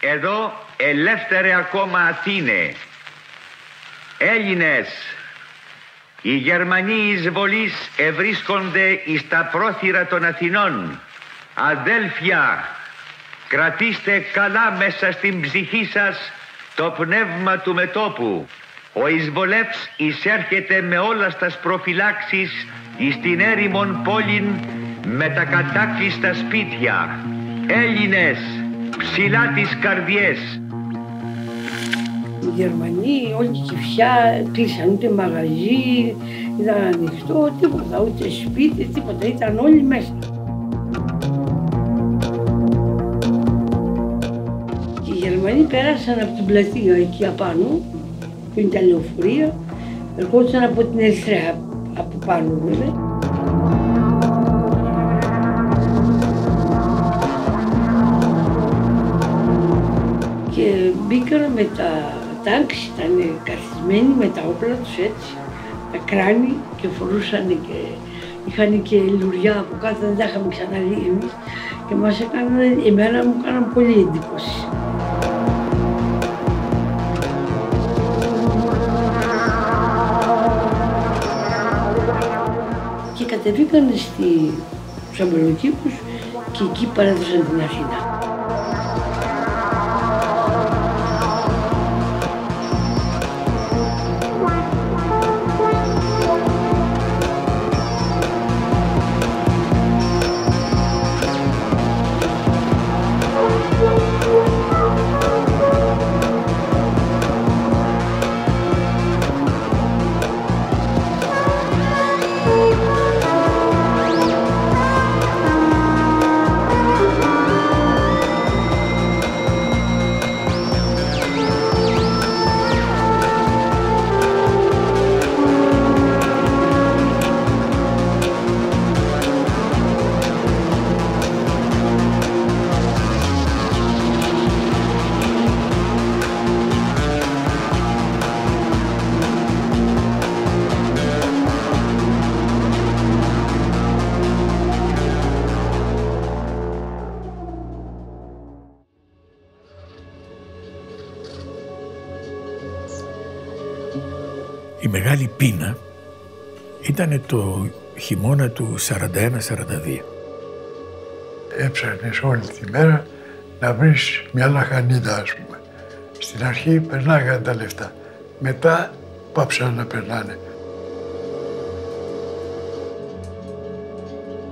Εδώ ελεύθερε ακόμα Αθήνε. Έλληνες, οι Γερμανοί εισβολείς ευρίσκονται εις τα πρόθυρα των Αθηνών. Αδέλφια, κρατήστε καλά μέσα στην ψυχή σας το πνεύμα του μετόπου. Ο εισβολεύς εισέρχεται με όλα στας προφυλάξεις εις την έρημον πόλην με τα κατάκλειστα σπίτια. Έλληνες, ψηλά τις καρδιές. Οι Γερμανοί, όλη η κυφιά, κλείσαν ούτε μαγαζί, ήταν ανοιχτό, τίποτα, ούτε σπίτι, τίποτα, ήταν όλοι μέσα. Και οι Γερμανοί πέρασαν από την πλατεία εκεί απάνω, που είναι τα λεωφορεία, ερχόντουσαν από την Ερυθρέα, από πάνω βέβαια. Μπήκαν με τα τάγκς, ήταν καθισμένοι με τα όπλα τους έτσι, τα κράνη και φορούσαν και είχαν και λουριά από κάτω, δεν τα είχαμε ξαναδεί εμείς και μας έκαναν, εμένα μου έκαναν πολύ εντύπωση. Και κατεβήκαν στους αμπελοκήπους και εκεί παρέδωσαν την Αθήνα. Ήταν το χειμώνα του 41-42. Έψαχνες όλη τη μέρα να βρεις μια λαχανίδα ας πούμε. Στην αρχή περνάγαν τα λεφτά. Μετά πάψαν να περνάνε.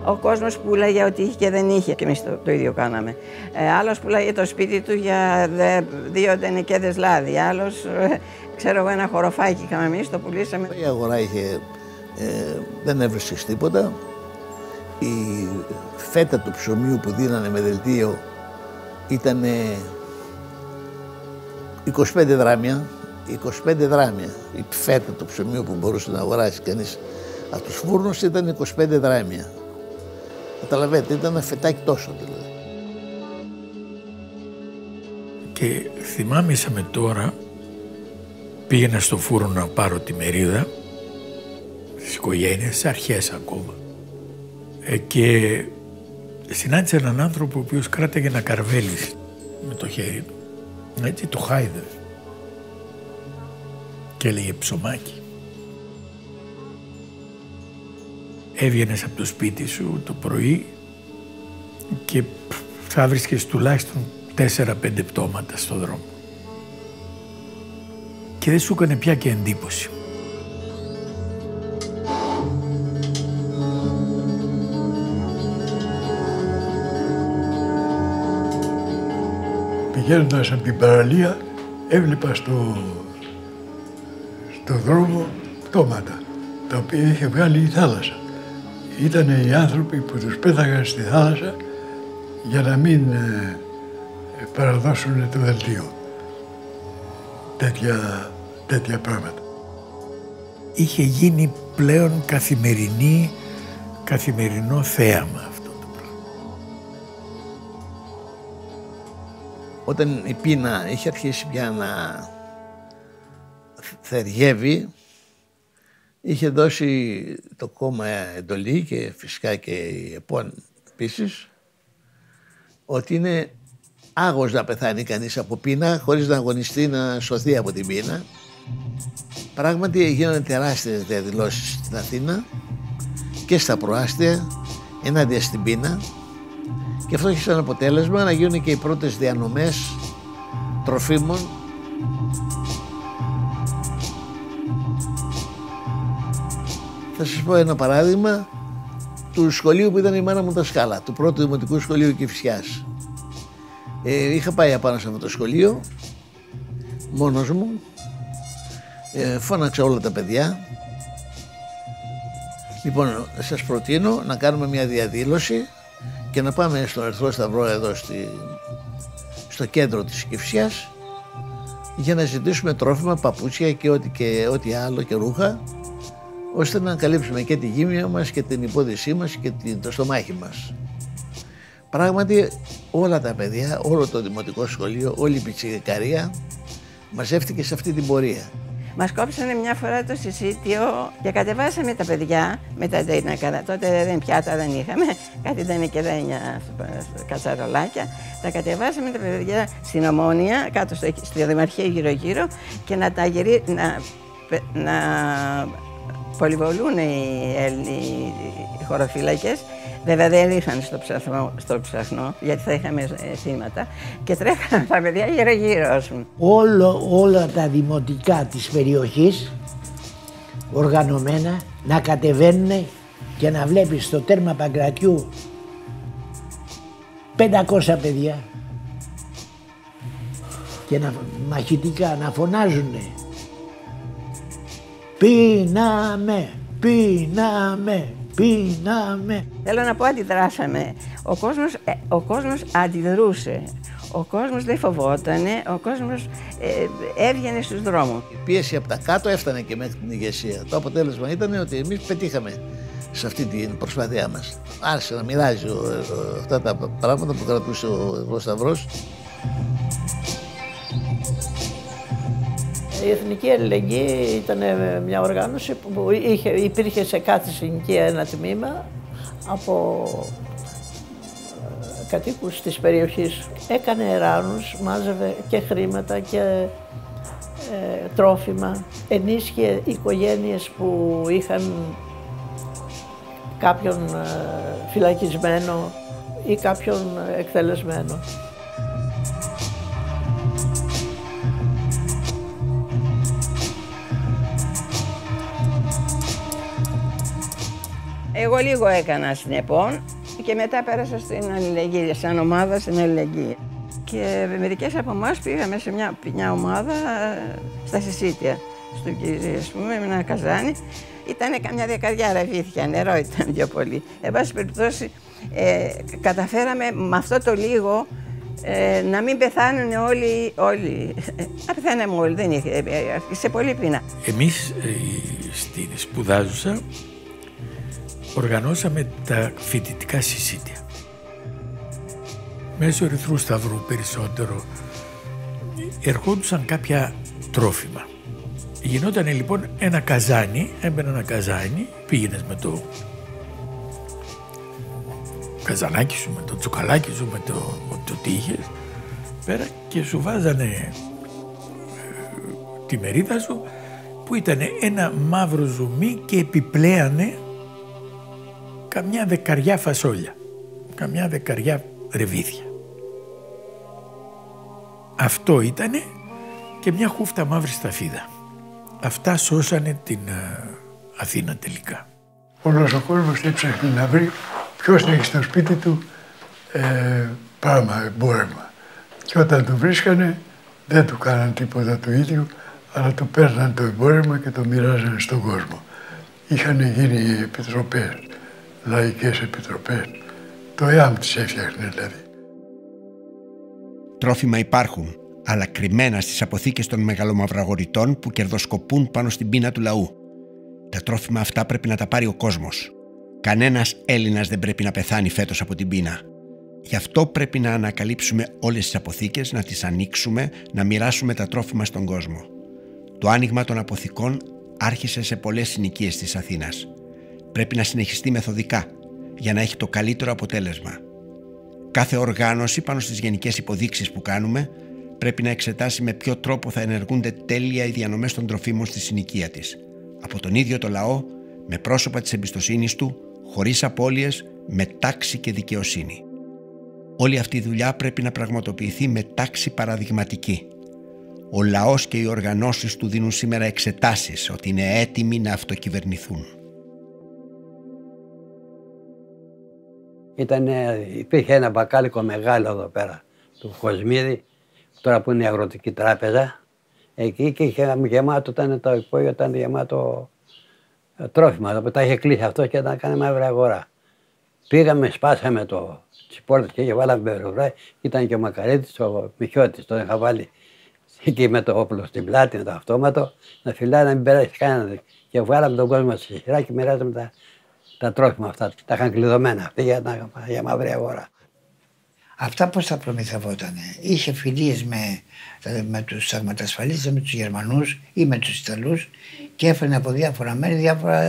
Ο κόσμος πουλάγε ό,τι είχε και δεν είχε και εμείς το, το ίδιο κάναμε. Ε, άλλος πουλάγε το σπίτι του για δε, δύο τενεκέδες λάδι, άλλος ε, ξέρω εγώ ένα χωροφάκι είχαμε εμείς, το πουλήσαμε. Η αγορά είχε, ε, δεν έβρισκε τίποτα. Η φέτα του ψωμίου που δίνανε με δελτίο ήταν 25 δράμια. 25 δράμια. Η φέτα του ψωμίου που μπορούσε να αγοράσει κανείς από τους φούρνους ήταν 25 δράμια. Καταλαβαίνετε, ήταν ένα φετάκι τόσο δηλαδή. Και θυμάμαι με τώρα, πήγαινα στο φούρνο να πάρω τη μερίδα στις οικογένειες, αρχές ακόμα. Ε, και συνάντησα έναν άνθρωπο ο οποίος κράταγε ένα καρβέλι με το χέρι του. Έτσι το χάιδε. Και έλεγε ψωμάκι. έβγαινες από το σπίτι σου το πρωί και θα βρίσκες τουλάχιστον 4-5 πτώματα στο δρόμο. Και δεν σου έκανε πια και εντύπωση. Πηγαίνοντας από την παραλία έβλεπα στο, στο δρόμο πτώματα τα οποία είχε βγάλει η θάλασσα ήταν οι άνθρωποι που τους πέταγαν στη θάλασσα για να μην ε, παραδώσουν το δελτίο. Τέτοια, τέτοια πράγματα. Είχε γίνει πλέον καθημερινή, καθημερινό θέαμα Όταν η πείνα είχε αρχίσει πια να θεριεύει, είχε δώσει το κόμμα εντολή και φυσικά και η ΕΠΟΝ επίσης ότι είναι άγος να πεθάνει κανείς από πείνα χωρίς να αγωνιστεί να σωθεί από την πείνα. Πράγματι γίνονται τεράστιες διαδηλώσεις στην Αθήνα και στα προάστια ενάντια στην πείνα και αυτό έχει σαν αποτέλεσμα να γίνουν και οι πρώτες διανομές τροφίμων Θα σας πω ένα παράδειγμα του σχολείου που ήταν η μάνα μου τα σκάλα, του πρώτου δημοτικού σχολείου Κηφισιάς. Ε, είχα πάει απάνω σε αυτό το σχολείο, μόνος μου, ε, φώναξα όλα τα παιδιά. Λοιπόν, σας προτείνω να κάνουμε μια διαδήλωση και να πάμε στον Ερθρό Σταυρό εδώ στη, στο κέντρο της Κηφισιάς για να ζητήσουμε τρόφιμα, παπούτσια και ό,τι, και ό,τι άλλο και ρούχα ώστε να καλύψουμε και τη γύμνια μας και την υπόδησή μας και το στομάχι μας. Πράγματι όλα τα παιδιά, όλο το δημοτικό σχολείο, όλη η πιτσικαρία μαζεύτηκε σε αυτή την πορεία. Μας κόψανε μια φορά το συσίτιο και κατεβάσαμε τα παιδιά με τα ντέινα Τότε δεν πιάτα δεν είχαμε, κάτι ήταν και δένια κατσαρολάκια. Τα κατεβάσαμε τα παιδιά στην Ομόνια, κάτω στο, στη Δημαρχία γύρω-γύρω και να τα γυρί, να, να πολυβολούν οι Έλληνοι χωροφύλακες. Βέβαια δεν ήρθαν στο ψαχνό, στο ψαχνό γιατί θα είχαμε ε, θύματα και τρέχανε τα παιδιά γύρω γύρω. Όλο, όλα τα δημοτικά της περιοχής οργανωμένα να κατεβαίνουν και να βλέπεις στο τέρμα Παγκρατιού 500 παιδιά και να, μαχητικά να φωνάζουν Πίναμε, πίναμε, πίναμε. Θέλω να πω αντιδράσαμε. Ο κόσμος, ε, ο κόσμος αντιδρούσε. Ο κόσμος δεν φοβότανε, ο κόσμος ε, έβγαινε στους δρόμους. Η πίεση από τα κάτω έφτανε και μέχρι την ηγεσία. Το αποτέλεσμα ήταν ότι εμείς πετύχαμε σε αυτή την προσπάθειά μας. Άρχισε να μοιράζει αυτά τα πράγματα που κρατούσε ο Σταυρός Η Εθνική Αλληλεγγύη ήταν μια οργάνωση που είχε, υπήρχε σε κάθε συνοικία ένα τμήμα από ε, κατοίκους της περιοχής. Έκανε εράνους, μάζευε και χρήματα και ε, τρόφιμα. Ενίσχυε οικογένειες που είχαν κάποιον ε, φυλακισμένο ή κάποιον εκτελεσμένο. Εγώ λίγο έκανα συνεπών και μετά πέρασα στην αλληλεγγύη, σαν ομάδα στην αλληλεγγύη. Και μερικές από εμάς πήγαμε σε μια, μια ομάδα στα Σισίτια, στο Κύριε, ας πούμε, με ένα καζάνι. Ήταν καμιά δεκαριά ραβίθια, νερό ήταν πιο πολύ. Εν πάση περιπτώσει, ε, καταφέραμε με αυτό το λίγο ε, να μην πεθάνουν όλοι, όλοι. Να πεθάναμε όλοι, δεν είχε, ε, σε πολύ πείνα. Εμείς στην σπουδάζουσα οργανώσαμε τα φοιτητικά συσίτια. Μέσω Ερυθρού Σταυρού περισσότερο ερχόντουσαν κάποια τρόφιμα. Γινόταν λοιπόν ένα καζάνι, έμπαινε ένα καζάνι, πήγαινες με το καζανάκι σου, με το τσουκαλάκι σου, με το, με το τι είχες, πέρα και σου βάζανε ε, τη μερίδα σου που ήταν ένα μαύρο ζουμί και επιπλέανε καμιά δεκαριά φασόλια, καμιά δεκαριά ρεβίδια. Αυτό ήτανε και μια χούφτα μαύρη σταφίδα. Αυτά σώσανε την ε, Αθήνα τελικά. Όλος ο κόσμος έψαχνε να βρει ποιος έχει στο σπίτι του ε, πράγμα, εμπόρευμα. Και όταν το βρίσκανε δεν του κάναν τίποτα του ίδιου, αλλά του παίρναν το εμπόρευμα και το μοιράζανε στον κόσμο. Είχαν γίνει οι επιτροπές λαϊκές επιτροπές. Το ΕΑΜ τις έφτιαχνε δηλαδή. Τρόφιμα υπάρχουν, αλλά κρυμμένα στις αποθήκες των μεγαλομαυραγορητών που κερδοσκοπούν πάνω στην πείνα του λαού. Τα τρόφιμα αυτά πρέπει να τα πάρει ο κόσμος. Κανένας Έλληνας δεν πρέπει να πεθάνει φέτος από την πείνα. Γι' αυτό πρέπει να ανακαλύψουμε όλες τις αποθήκες, να τις ανοίξουμε, να μοιράσουμε τα τρόφιμα στον κόσμο. Το άνοιγμα των αποθηκών άρχισε σε πολλές συνοικίες της Αθήνας πρέπει να συνεχιστεί μεθοδικά για να έχει το καλύτερο αποτέλεσμα. κάθε οργάνωση πάνω στις γενικές υποδείξεις που κάνουμε πρέπει να εξετάσει με ποιο τρόπο θα ενεργούνται τέλεια οι διανομές των τροφίμων στη συνοικία της. Από τον ίδιο το λαό, με πρόσωπα της εμπιστοσύνης του, χωρίς απώλειες, με τάξη και δικαιοσύνη. Όλη αυτή η δουλειά πρέπει να πραγματοποιηθεί με τάξη παραδειγματική. Ο λαός και οι οργανώσεις του δίνουν σήμερα εξετάσεις ότι είναι έτοιμοι να αυτοκυβερνηθούν. Ήταν, υπήρχε ένα μπακάλικο μεγάλο εδώ πέρα του Κοσμίδη, τώρα που είναι η Αγροτική Τράπεζα. Εκεί και είχε γεμάτο, ήταν το υπόγειο, ήταν γεμάτο ε, τρόφιμα. Τα είχε κλείσει αυτό και ήταν κάνει μαύρη αγορά. Πήγαμε, σπάσαμε το, τις πόρτες και βάλαμε μπερουβρά. Ήταν και ο Μακαρίτης, ο Μιχιώτης, τον είχα βάλει εκεί με το όπλο στην πλάτη, με το αυτόματο, να φυλάει να μην περάσει κανένα. Και βγάλαμε τον κόσμο στη σειρά και μοιράζαμε τα, τα τρόφιμα αυτά. Τα είχαν κλειδωμένα αυτή για, για μαύρη αγορά. Αυτά πώς θα προμηθευότανε; Είχε φιλίες με, με τους αγματασφαλίστες, με τους Γερμανούς ή με τους Ιταλούς και έφερνε από διάφορα μέρη διάφορα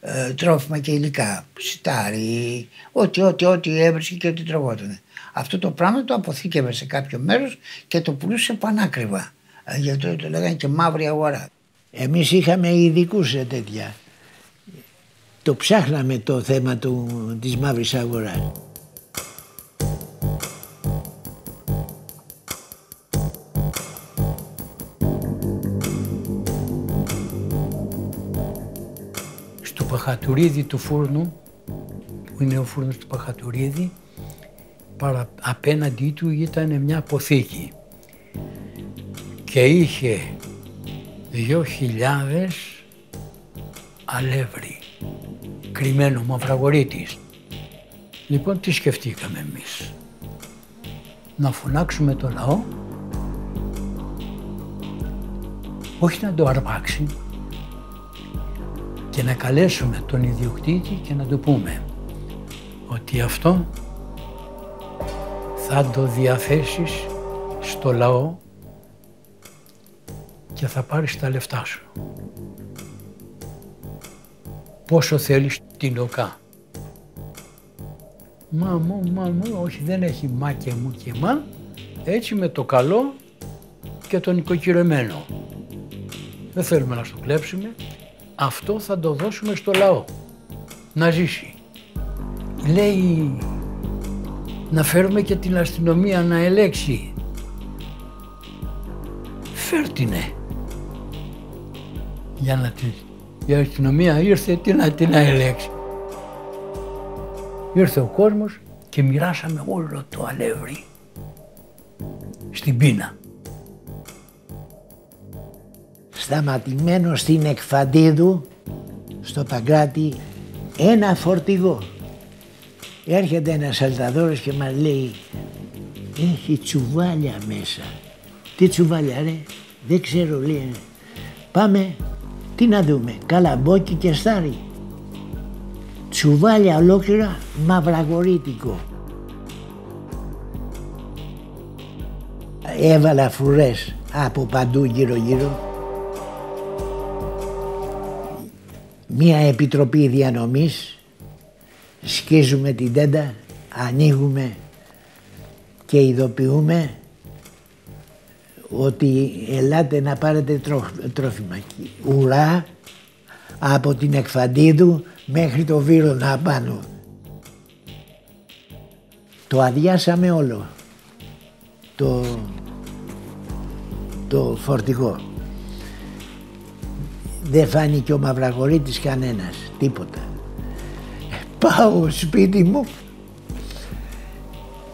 ε, τρόφιμα και υλικά. Σιτάρι, ό,τι, ό,τι, ό,τι έβρισκε και ό,τι τροβότανε. Αυτό το πράγμα το αποθήκευε σε κάποιο μέρος και το πουλούσε πανάκριβα. Ε, γιατί το λέγανε και μαύρη αγορά. Εμείς είχαμε ειδικούς σε τέτοια. Το ψάχναμε το θέμα του, της μαύρης αγοράς. Στο Παχατουρίδι του φούρνου, που είναι ο φούρνος του Παχατουρίδη, παρα, απέναντί του ήταν μια αποθήκη και είχε δυο χιλιάδες αλεύρι κρυμμένο μαυραγορίτης. Λοιπόν τι σκεφτήκαμε εμείς; Να φωνάξουμε το λαό; Όχι να το αρπάξει και να καλέσουμε τον ιδιοκτήτη και να του πούμε ότι αυτό θα το διαθέσεις στο λαό και θα πάρεις τα λεφτά σου. Πόσο θέλεις την ΟΚΑ. Μα μου, μα μου, όχι δεν έχει μα και μου και μα, έτσι με το καλό και τον οικοκυρεμένο. Δεν θέλουμε να στο κλέψουμε, αυτό θα το δώσουμε στο λαό, να ζήσει. Λέει να φέρουμε και την αστυνομία να ελέξει. Φέρτηνε. Για να τη... Η αστυνομία ήρθε τι να την ελέξει. Ήρθε ο κόσμος και μοιράσαμε όλο το αλεύρι στην πείνα. Σταματημένος στην Εκφαντίδου, στο Παγκράτη, ένα φορτηγό Έρχεται ένας αλταδόρος και μας λέει έχει τσουβάλια μέσα. Τι τσουβάλια ρε, δεν ξέρω λέει. Πάμε, τι να δούμε, καλαμπόκι και στάρι. Τσουβάλια ολόκληρα μαυραγορίτικο. Έβαλα φουρές από παντού γύρω γύρω. Μία επιτροπή διανομής σκίζουμε την τέντα, ανοίγουμε και ειδοποιούμε ότι ελάτε να πάρετε τρόφιμα. Ουρά από την Εκφαντίδου μέχρι το να πάνω. Το αδειάσαμε όλο το, το φορτηγό. Δεν φάνηκε ο Μαυραγορίτης κανένας, τίποτα. Πάω σπίτι μου.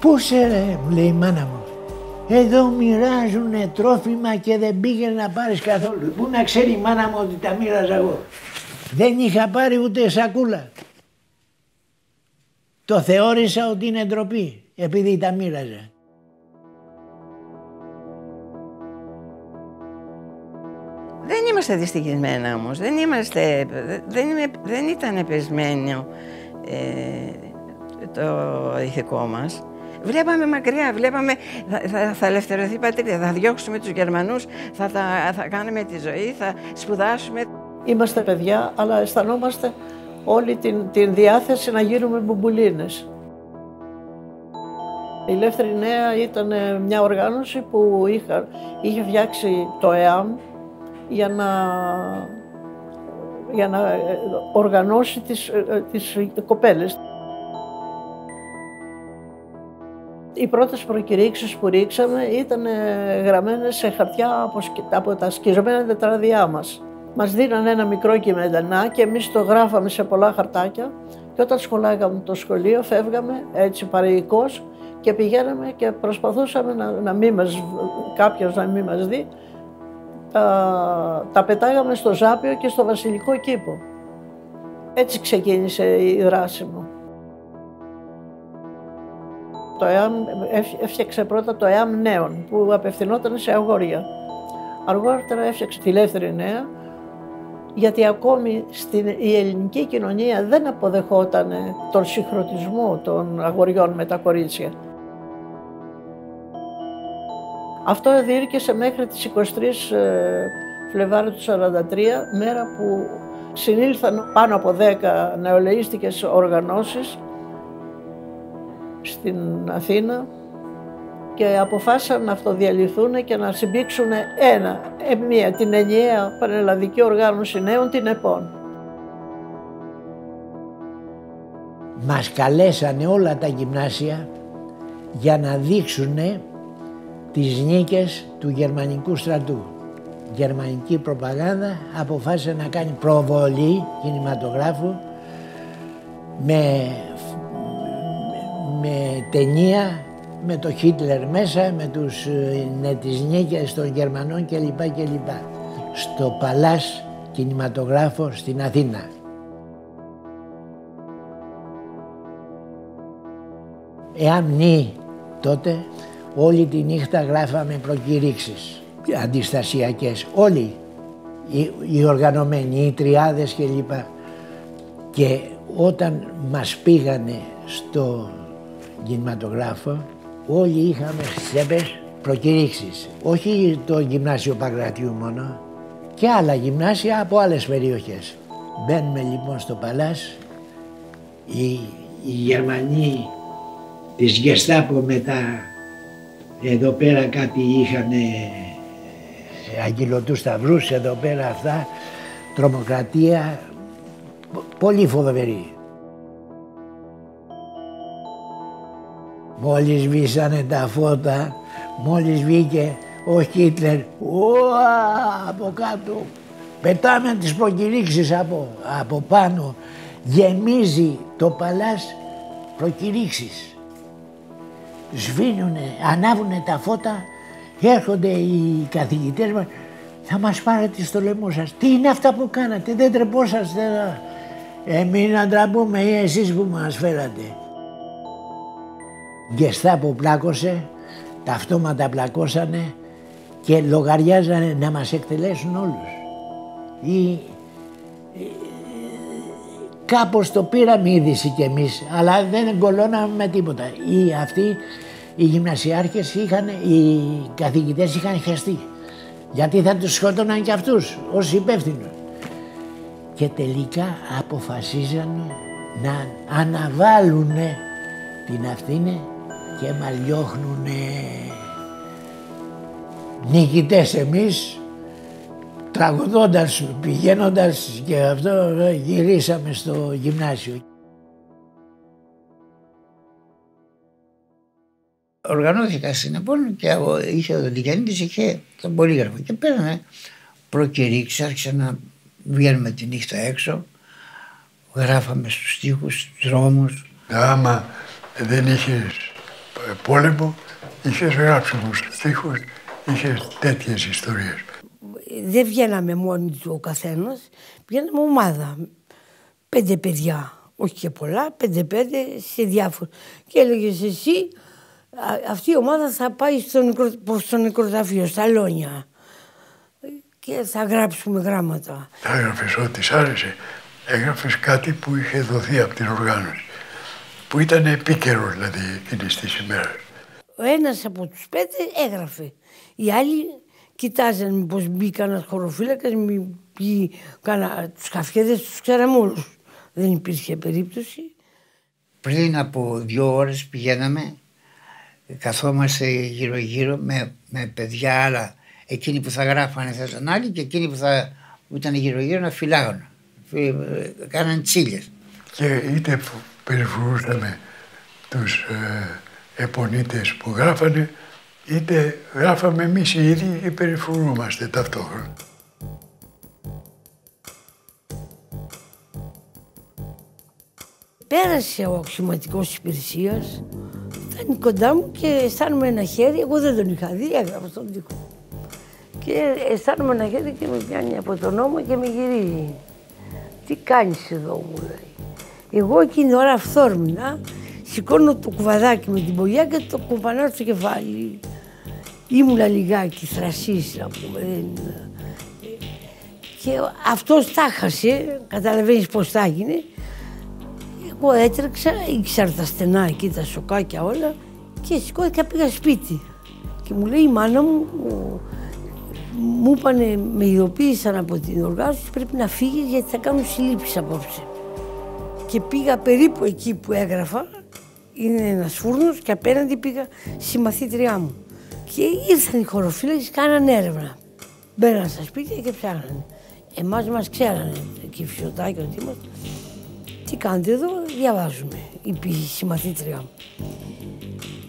Πού σε ρε, μου λέει η μάνα μου. Εδώ μοιράζουν τρόφιμα και δεν πήγαινε να πάρεις καθόλου. Πού να ξέρει η μάνα μου ότι τα μοίραζα εγώ. Δεν είχα πάρει ούτε σακούλα. Το θεώρησα ότι είναι ντροπή επειδή τα μοίραζα. Δεν είμαστε δυστυχισμένα όμως, δεν, είμαστε, δεν, δεν ήταν πεσμένο ε, το ηθικό μας. Βλέπαμε μακριά, βλέπαμε θα, θα, ελευθερωθεί η πατρίδα, θα διώξουμε τους Γερμανούς, θα, θα, θα κάνουμε τη ζωή, θα σπουδάσουμε. Είμαστε παιδιά, αλλά αισθανόμαστε όλη την, την διάθεση να γίνουμε μπουμπουλίνες. Η Ελεύθερη Νέα ήταν μια οργάνωση που είχα, είχε φτιάξει το ΕΑΜ για να, για να οργανώσει τις, τις κοπέλες. Οι πρώτες προκηρύξεις που ρίξαμε ήταν γραμμένες σε χαρτιά από, από τα σκιζωμένα τετράδια μας. Μας δίνανε ένα μικρό κειμενά και εμείς το γράφαμε σε πολλά χαρτάκια και όταν σχολάγαμε το σχολείο φεύγαμε έτσι παρεϊκώς και πηγαίναμε και προσπαθούσαμε να, να μην μας, κάποιος να μην μας δει. Τα, τα πετάγαμε στο Ζάπιο και στο Βασιλικό Κήπο. Έτσι ξεκίνησε η δράση μου. Το ΕΑΜ έφτιαξε πρώτα το ΕΑΜ Νέων που απευθυνόταν σε αγόρια. Αργότερα έφτιαξε τη Ελεύθερη Νέα γιατί ακόμη στην, η ελληνική κοινωνία δεν αποδεχόταν τον συγχρονισμό των αγοριών με τα κορίτσια. Αυτό διήρκεσε μέχρι τις 23 ε, Φλεβάρι του 1943, μέρα που συνήλθαν πάνω από 10 νεολαίστικες οργανώσεις στην Αθήνα και αποφάσισαν να αυτοδιαλυθούν και να συμπήξουν ένα, ε, μία, την ενιαία πανελλαδική οργάνωση νέων, την ΕΠΟΝ. Μας καλέσανε όλα τα γυμνάσια για να δείξουν τις νίκες του γερμανικού στρατού. Η γερμανική προπαγάνδα αποφάσισε να κάνει προβολή κινηματογράφου με, με ταινία με το Χίτλερ μέσα, με, τους, με τις νίκες των Γερμανών κλπ. κλπ. Στο Παλάς Κινηματογράφο στην Αθήνα. Εάν νη τότε όλη τη νύχτα γράφαμε προκηρύξεις αντιστασιακές όλοι οι, οι οργανωμένοι, οι τριάδες κλπ. Και όταν μας πήγανε στο κινηματογράφο όλοι είχαμε στις τσέπες προκηρύξεις. Όχι το γυμνάσιο Παγκρατιού μόνο και άλλα γυμνάσια από άλλες περιοχές. Μπαίνουμε λοιπόν στο Παλάς, οι, οι Γερμανοί της Γεστάπο μετά εδώ πέρα κάτι είχαν αγγελωτούς σταυρούς, εδώ πέρα αυτά, τρομοκρατία, πολύ φοβερή. Μόλις σβήσανε τα φώτα, μόλις βγήκε ο Χίτλερ, ουα, από κάτω, πετάμε τις προκηρύξεις από, από πάνω, γεμίζει το παλάς προκηρύξεις. Σβήνουνε, ανάβουνε τα φώτα, έρχονται οι καθηγητές μας, θα μας πάρετε στο λαιμό σας. Τι είναι αυτά που κάνατε, δεν τρεπόσαστε. Εμείς να τραπούμε ή εσείς που μας φέρατε. Γκεστάπο πλάκωσε, τα αυτόματα πλακώσανε και λογαριάζανε να μας εκτελέσουν όλους. Ή, κάπως το πήραμε είδηση κι εμείς, αλλά δεν εγκολώναμε με τίποτα. Ή αυτοί οι γυμνασιάρχες είχαν, οι καθηγητές είχαν χεστεί. Γιατί θα τους σκότωναν κι αυτούς ως υπεύθυνο. Και τελικά αποφασίζανε να αναβάλουν την αυτήν και μα διώχνουνε νικητές εμείς τραγουδώντας, πηγαίνοντας και αυτό γυρίσαμε στο γυμνάσιο. Οργανώθηκα στην Απόλλων και είχε ο Διγιαννίτης, είχε τον πολύγραφο και πέρανε προκηρύξεις, άρχισα να βγαίνουμε τη νύχτα έξω, γράφαμε στους τοίχους, στους δρόμους. Άμα δεν είχες πόλεμο, είχες γράψει μου στίχους, είχες τέτοιες ιστορίες. Δεν βγαίναμε μόνοι του ο καθένας, βγαίναμε ομάδα. Πέντε παιδιά, όχι και πολλά, πέντε-πέντε σε διάφορα. Και έλεγες εσύ, αυτή η ομάδα θα πάει στο, νεκρο, στο νεκροταφείο, στα Λόνια. Και θα γράψουμε γράμματα. Έγραφες ό,τι σ' άρεσε. Έγραφες κάτι που είχε δοθεί από την οργάνωση που ήταν επίκαιρος δηλαδή εκείνη τη ημέρα. Ο ένας από τους πέντε έγραφε. Οι άλλοι κοιτάζαν μήπως μπει κανένας χωροφύλακας, μη μπει κανένα. Τους καφιέδε τους ξέραμε όλους. Δεν υπήρχε περίπτωση. Πριν από δύο ώρες πηγαίναμε καθόμαστε γύρω γύρω με, με παιδιά άλλα. Εκείνοι που θα γράφανε θα ήταν άλλοι και εκείνοι που, θα, που ήταν γύρω γύρω να φυλάγουν. Φυ- Κάναν τσίλες. Και είτε περιφρουρούσαμε τους ε, επονίτες που γράφανε, είτε γράφαμε εμείς οι ίδιοι ή περιφρουρούμαστε ταυτόχρονα. Πέρασε ο αξιωματικός της υπηρεσίας, ήταν κοντά μου και αισθάνομαι ένα χέρι. Εγώ δεν τον είχα δει, έγραφα στον τοίχο. Και αισθάνομαι ένα χέρι και με πιάνει από τον νόμο και με γυρίζει. Τι κάνεις εδώ, μου λέει. Εγώ εκείνη την ώρα αυθόρμηνα σηκώνω το κουβαδάκι με την πογιά και το κουμπανάω στο κεφάλι. Ήμουνα λιγάκι θρασής, να πούμε. δεν- Και αυτός τα χάσε, καταλαβαίνεις πώς θα έγινε. Εγώ έτρεξα, ήξερα τα στενά εκεί, τα σοκάκια όλα και σηκώθηκα πήγα σπίτι. Και μου λέει η μάνα μου, μου, μου είπανε, με ειδοποίησαν από την οργάνωση πρέπει να φύγεις γιατί θα κάνουν συλλήψεις απόψε. Και πήγα περίπου εκεί που έγραφα, είναι ένας φούρνος και απέναντι πήγα στη μαθήτριά μου. Και ήρθαν οι χωροφύλακες, κάναν έρευνα. Μπαίναν στα σπίτια και ψάχνανε. Εμάς μας ξέρανε, εκεί φυσιωτάκι ότι είμαστε. Τι κάνετε εδώ, διαβάζουμε, είπε η συμμαθήτριά μου.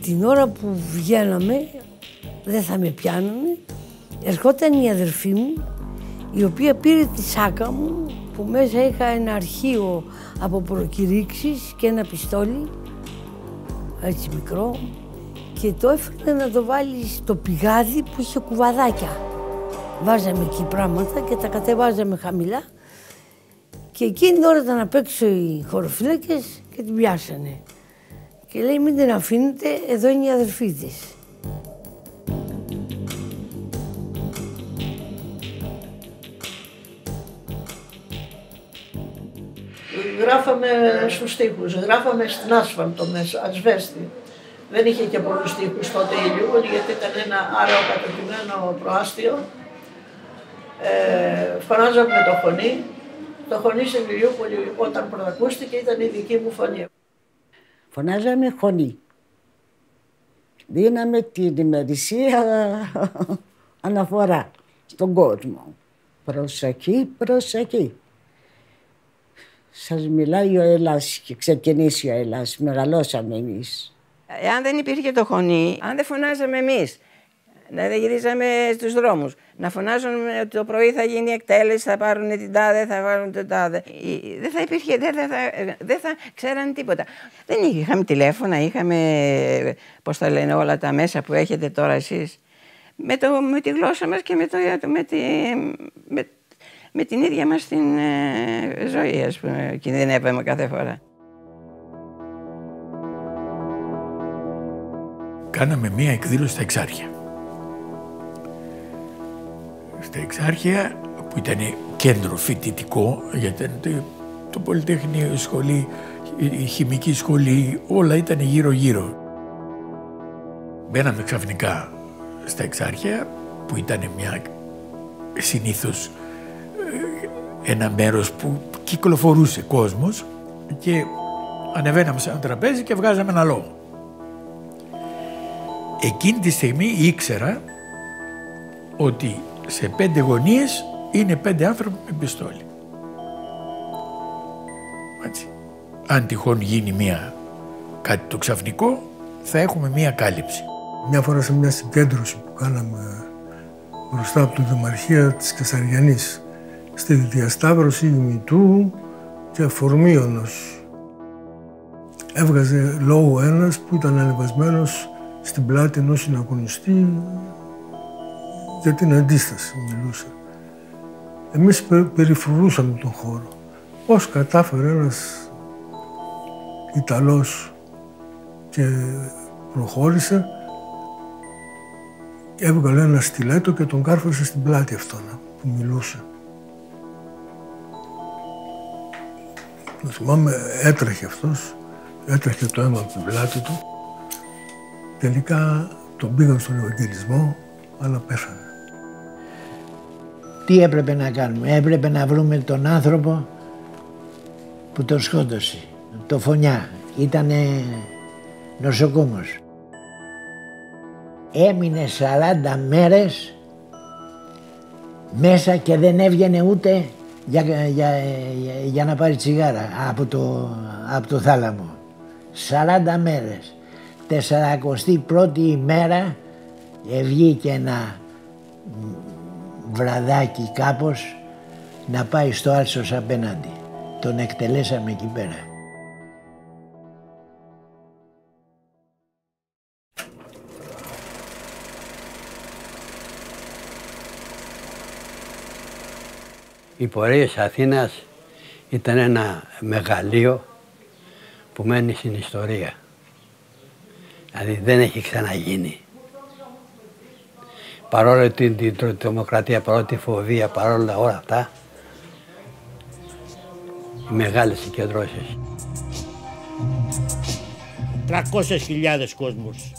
Την ώρα που βγαίναμε, δεν θα με πιάνανε, ερχόταν η αδερφή μου, η οποία πήρε τη σάκα μου, που μέσα είχα ένα αρχείο από προκηρύξεις και ένα πιστόλι, έτσι μικρό, και το έφερε να το βάλει στο πηγάδι που είχε κουβαδάκια. Βάζαμε εκεί πράγματα και τα κατεβάζαμε χαμηλά και εκείνη την ώρα ήταν απ' έξω οι χωροφύλακες και την πιάσανε. Και λέει μην την αφήνετε, εδώ είναι η αδερφή της. Γράφαμε στους τοίχους, γράφαμε στην άσφαλτο μέσα, ασβέστη. Δεν είχε και πολλούς τοίχους τότε η Ηλιούπολη γιατί ήταν ένα άρεο κατοικημένο προάστιο. Ε, φωνάζαμε με το χωνί. Το χωνί στην Ηλιούπολη όταν πρωτακούστηκε ήταν η δική μου φωνή. Φωνάζαμε χωνί. Δίναμε την ημερησία αναφορά στον κόσμο. Προσοχή, προσοχή. Σας μιλάει ο Ελλάς και ξεκινήσει ο Ελλάς. Μεγαλώσαμε εμείς. Εάν δεν υπήρχε το χωνί, αν δεν φωνάζαμε εμείς, δεν γυρίζαμε στους δρόμους, να φωνάζουμε ότι το πρωί θα γίνει εκτέλεση, θα πάρουν την τάδε, θα πάρουν την τάδε. Ε, Δεν θα υπήρχε, δεν θα, δεν θα ξέραν τίποτα. Δεν είχαμε τηλέφωνα, είχαμε, πώς τα λένε, όλα τα μέσα που έχετε τώρα εσείς. Με, το, με τη γλώσσα μας και με, το, με, τη, με, με την ίδια μας την ε, ζωή, ας πούμε, κινδυνεύαμε κάθε φορά. κάναμε μία εκδήλωση στα Εξάρχεια. Στα Εξάρχεια που ήταν κέντρο φοιτητικό, γιατί ήταν το, το Πολυτεχνείο, η σχολή, η, η χημική σχολή, όλα ήταν γύρω-γύρω. Μπαίναμε ξαφνικά στα Εξάρχεια, που ήταν μια συνήθως ε, ένα μέρος που κυκλοφορούσε κόσμος και ανεβαίναμε σε ένα τραπέζι και βγάζαμε ένα λόγο. Εκείνη τη στιγμή ήξερα ότι σε πέντε γωνίες είναι πέντε άνθρωποι με πιστόλι. Έτσι. Αν τυχόν γίνει μια, κάτι το ξαφνικό, θα έχουμε μια κάλυψη. Μια φορά σε μια συγκέντρωση που κάναμε μπροστά από τη Δημαρχία της Κεσαριανής στη διασταύρωση ημιτού και αφορμίωνος. Έβγαζε λόγο ένας που ήταν ανεβασμένος στην πλάτη ενός συναγωνιστή για την αντίσταση μιλούσε. Εμείς περιφρουρούσαμε τον χώρο. Πώς κατάφερε ένας Ιταλός και προχώρησε, έβγαλε ένα στιλέτο και τον κάρφωσε στην πλάτη αυτόν που μιλούσε. Θυμάμαι έτρεχε αυτός, έτρεχε το αίμα από την πλάτη του. Τελικά τον πήγαν στον Ευαγγελισμό, αλλά πέθανε. Τι έπρεπε να κάνουμε; Έπρεπε να βρούμε τον άνθρωπο που τον σκότωσε. Το Φωνιά. Ήτανε νοσοκόμος. έμεινε 40 μέρες μέσα και δεν έβγαινε ούτε για, για, για, για να πάρει τσιγάρα από το, από το θάλαμο. 40 μέρες. 41η ημέρα βγήκε ένα βραδάκι κάπως να πάει στο Άλσος απέναντι. Τον εκτελέσαμε εκεί πέρα. Η πορεία της Αθήνας ήταν ένα μεγαλείο που μένει στην ιστορία. Δηλαδή δεν έχει ξαναγίνει. Παρόλο την, την τρομοκρατία, παρόλο τη φοβία, παρόλα όλα αυτά, οι μεγάλες συγκεντρώσεις. 300.000 κόσμος.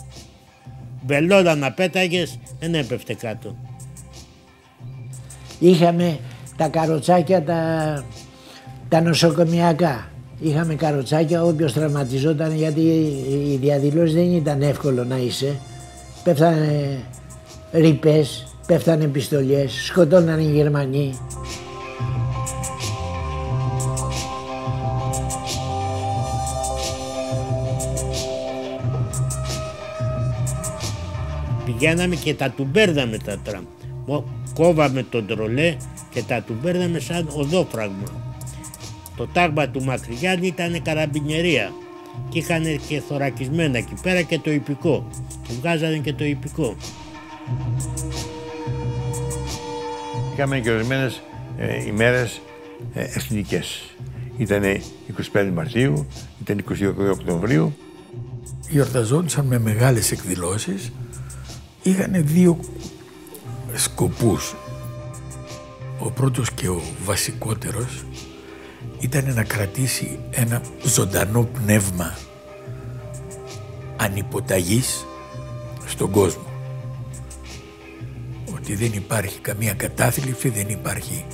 Βελόνα να πέταγες, δεν έπεφτε κάτω. Είχαμε τα καροτσάκια τα, τα νοσοκομιακά. Είχαμε καροτσάκια όποιος τραυματιζόταν γιατί οι διαδηλώσει δεν ήταν εύκολο να είσαι. Πέφτανε ρηπές, πέφτανε πιστολιές, σκοτώναν οι Γερμανοί. Πηγαίναμε και τα τουμπέρδαμε τα τραμ. Κόβαμε τον τρολέ και τα του μπέρδαμε σαν οδόφραγμα. Το τάγμα του Μακρυγιάννη ήταν καραμπινιερία και είχαν και θωρακισμένα εκεί πέρα και το υπηκό και βγάζανε και το υπηκό. Είχαμε και ορισμένες ε, ημέρες ε, εθνικές. Ήταν 25 Μαρτίου, ήταν 22 Οκτωβρίου. Γιορταζόντουσαν με μεγάλες εκδηλώσεις. Είχαν δύο σκοπούς ο πρώτος και ο βασικότερος ήταν να κρατήσει ένα ζωντανό πνεύμα ανυποταγής στον κόσμο. Ότι δεν υπάρχει καμία κατάθλιψη, δεν υπάρχει,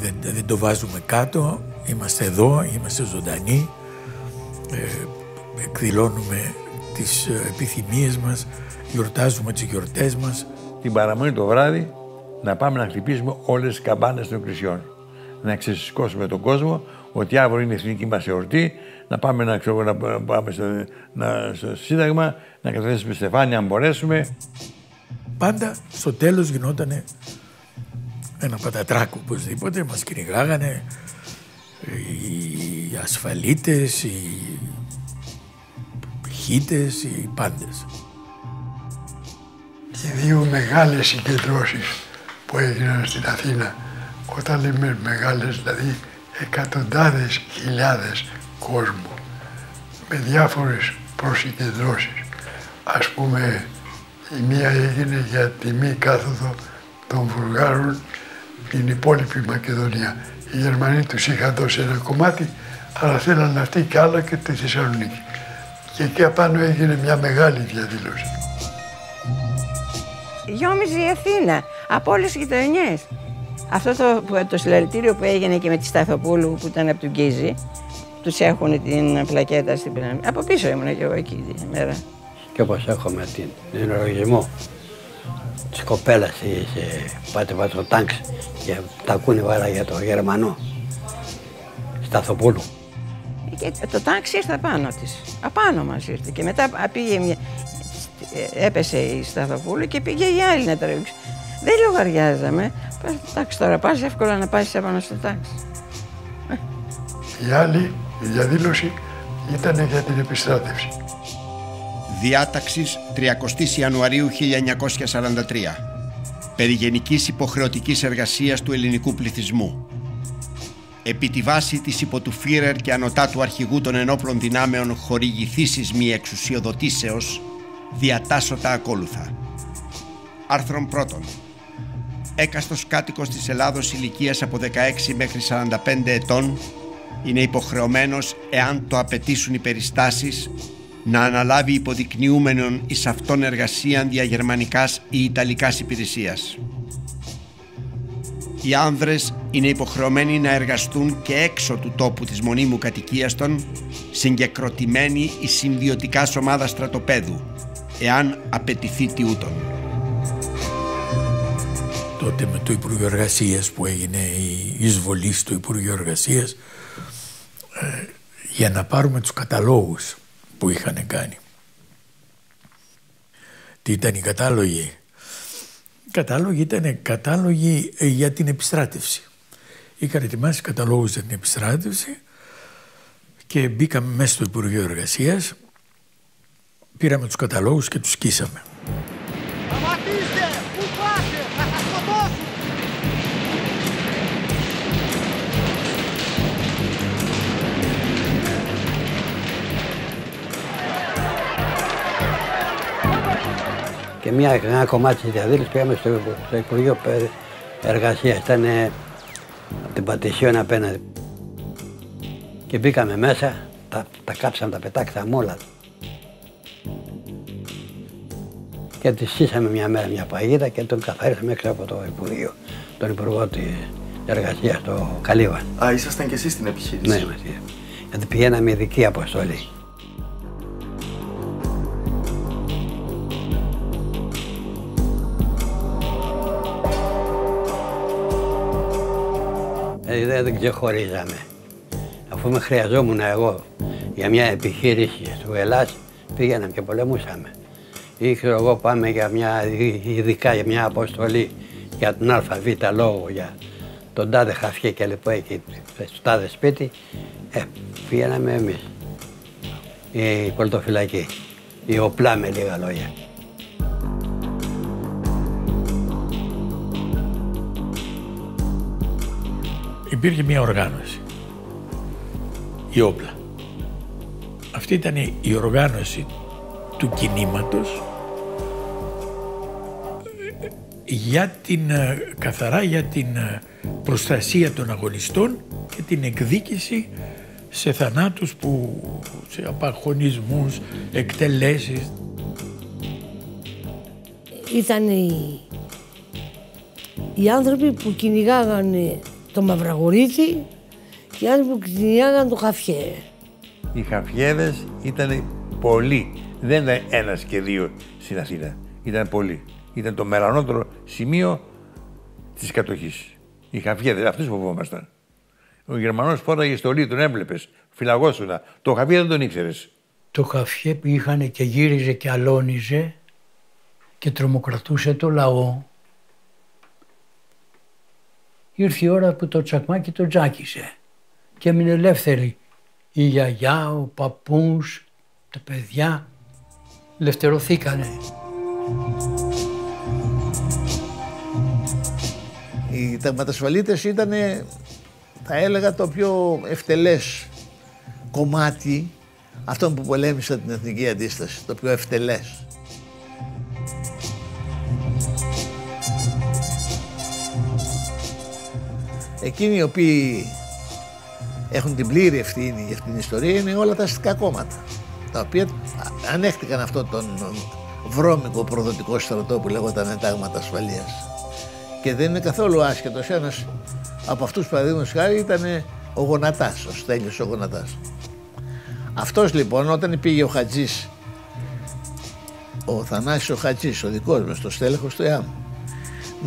δεν, δεν το βάζουμε κάτω, είμαστε εδώ, είμαστε ζωντανοί, ε, εκδηλώνουμε τις ε, επιθυμίες μας, γιορτάζουμε τις γιορτές μας. Την παραμονή το βράδυ να πάμε να χτυπήσουμε όλες τις καμπάνες των εκκλησιών. Να ξεσηκώσουμε τον κόσμο ότι αύριο είναι η εθνική μας εορτή, να πάμε, να, ξέρω, να πάμε στο, να, στο Σύνταγμα, να καταθέσουμε στεφάνια αν μπορέσουμε. Πάντα στο τέλος γινόταν ένα πατατράκο οπωσδήποτε, μας κυνηγάγανε οι ασφαλίτες, οι χίτες, οι πάντες. Οι δύο μεγάλες συγκεντρώσεις που έγιναν στην Αθήνα. Όταν λέμε μεγάλες, δηλαδή εκατοντάδες χιλιάδες κόσμου με διάφορες προσυκεντρώσεις. Ας πούμε, η μία έγινε για τιμή κάθοδο των Βουλγάρων στην υπόλοιπη Μακεδονία. Οι Γερμανοί τους είχαν δώσει ένα κομμάτι, αλλά θέλαν αυτοί και άλλα και τη Θεσσαλονίκη. Και εκεί απάνω έγινε μια μεγάλη διαδήλωση. Γιόμιζε η Αθήνα από όλες τις γειτονιές. Αυτό το, το συλλαλητήριο που έγινε και με τη Σταθοπούλου που ήταν από τον Κίζη, τους έχουν την πλακέτα στην πυραμίδα. Από πίσω ήμουν και εγώ εκεί την ημέρα. Και όπως έχουμε την ενολογισμό της κοπέλας πάτε πάτε το τάγκς και τα ακούνε βάρα για το Γερμανό. Σταθοπούλου. Και το τάγκς ήρθε πάνω της. Απάνω μας ήρθε. Και μετά πήγε μια, έπεσε η Σταθοπούλου και πήγε η άλλη να τρέξει. Δεν λογαριάζαμε. Εντάξει τώρα πας εύκολα να πάει επάνω στο τάξη. Η άλλη η διαδήλωση ήταν για την επιστράτευση. Διάταξης 30 Ιανουαρίου 1943. Περί γενικής υποχρεωτικής εργασίας του ελληνικού πληθυσμού. Επί τη βάση της υπό του Φίρερ και ανωτάτου αρχηγού των ενόπλων δυνάμεων χορηγηθήσεις μη εξουσιοδοτήσεως, διατάσσω τα ακόλουθα. Άρθρον πρώτον. Έκαστος κάτοικος της Ελλάδος ηλικίας από 16 μέχρι 45 ετών είναι υποχρεωμένος, εάν το απαιτήσουν οι περιστάσεις, να αναλάβει υποδεικνυούμενον εις αυτόν εργασίαν διαγερμανικάς ή ιταλικάς υπηρεσίας. Οι άνδρες είναι υποχρεωμένοι να εργαστούν και έξω του τόπου της μονίμου κατοικίας των, συγκεκροτημένοι εις συμβιωτικάς ομάδα στρατοπέδου, εάν απαιτηθεί τιούτον. Τότε με το Υπουργείο Εργασίας που έγινε η εισβολή στο Υπουργείο Εργασίας ε, για να πάρουμε τους καταλόγους που είχαν κάνει. Τι ήταν οι κατάλογοι; Οι κατάλογοι ήταν κατάλογοι ε, για την επιστράτευση. Είχαν ετοιμάσει καταλόγους για την επιστράτευση και μπήκαμε μέσα στο Υπουργείο Εργασίας, πήραμε τους καταλόγους και τους σκίσαμε. Και μια, ένα κομμάτι της διαδήλωσης πήγαμε στο, στο Υπουργείο Εργασίας. Ήταν από την Πατησίων απέναντι. Και μπήκαμε μέσα, τα, τα κάψαμε, τα πετάξαμε όλα. Και τη στήσαμε μια μέρα μια παγίδα και τον καθαρίσαμε έξω από το Υπουργείο, τον Υπουργό της Εργασίας, το Καλύβα. Α, ήσασταν κι εσείς στην επιχείρηση. Ναι, μαζί. Γιατί πηγαίναμε ειδική αποστολή. Δεν ξεχωρίζαμε. Αφού με χρειαζόμουν εγώ για μια επιχείρηση του Ελλάς, πήγαμε και πολεμούσαμε. Ή ξέρω εγώ πάμε για μια, ειδικά για μια αποστολή για τον ΑΒ λόγο, για τον τάδε χαφιέ και λοιπό εκεί στο τάδε σπίτι, ε, πήγαμε εμείς. Η πολιτοφυλακή, η οπλά με λίγα λόγια. Υπήρχε μια οργάνωση, η όπλα. Αυτή ήταν η οργάνωση του κινήματος για την, ε, καθαρά για την ε, προστασία των αγωνιστών και την εκδίκηση σε θανάτους που, σε απαγχωνισμούς, εκτελέσεις. Ήταν οι, οι άνθρωποι που κυνηγάγανε το μαυραγωρίτη και οι άνθρωποι που κυνηγάγανε το χαφιέ. Οι χαφιέδες ήταν πολλοί. Δεν ήταν ένας και δύο στην Αθήνα. Ήταν πολλοί. Ήταν το μερανότερο σημείο της κατοχής. Οι χαφιέδες, αυτούς φοβόμασταν. Ο Γερμανός φόραγε στολή, τον έβλεπες, φυλαγόσουνα. Το χαφιέ δεν τον ήξερες. Το χαφιέ που είχαν και γύριζε και αλώνιζε και τρομοκρατούσε το λαό. Ήρθε η ώρα που το τσακμάκι το τζάκισε και έμεινε ελεύθερη. Η γιαγιά, ο παππούς, τα παιδιά ελευθερωθήκανε. Οι ταγματασφαλίτες ήταν, θα έλεγα, το πιο ευτελές κομμάτι αυτών που πολέμησαν την Εθνική Αντίσταση, το πιο ευτελές. Εκείνοι οι οποίοι έχουν την πλήρη ευθύνη για αυτήν την ιστορία είναι όλα τα αστικά κόμματα τα οποία ανέχτηκαν αυτό τον βρώμικο προδοτικό στρατό που λέγονταν τάγματα ασφαλείας και δεν είναι καθόλου άσχετος ένας από αυτούς παραδείγματος χάρη ήταν ο Γονατάς, ο Στέλιος ο Γονατάς. Αυτός λοιπόν όταν πήγε ο Χατζής, ο Θανάσης ο Χατζής, ο δικός μας, το στέλεχος του ΕΑΜ,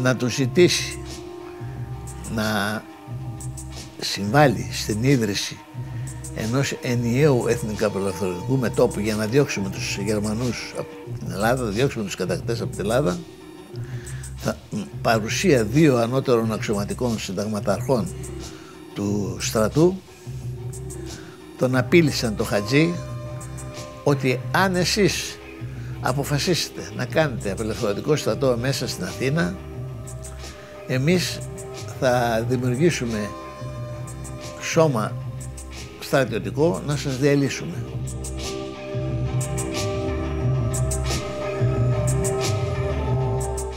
να του ζητήσει να συμβάλλει στην ίδρυση ενός ενιαίου εθνικά απελευθερωτικού μετόπου για να διώξουμε τους Γερμανούς από την Ελλάδα, να διώξουμε τους κατακτές από την Ελλάδα, θα, παρουσία δύο ανώτερων αξιωματικών συνταγματαρχών του στρατού τον απείλησαν το Χατζή ότι αν εσείς αποφασίσετε να κάνετε απελευθερωτικό στρατό μέσα στην Αθήνα εμείς θα δημιουργήσουμε σώμα στρατιωτικό να σας διαλύσουμε.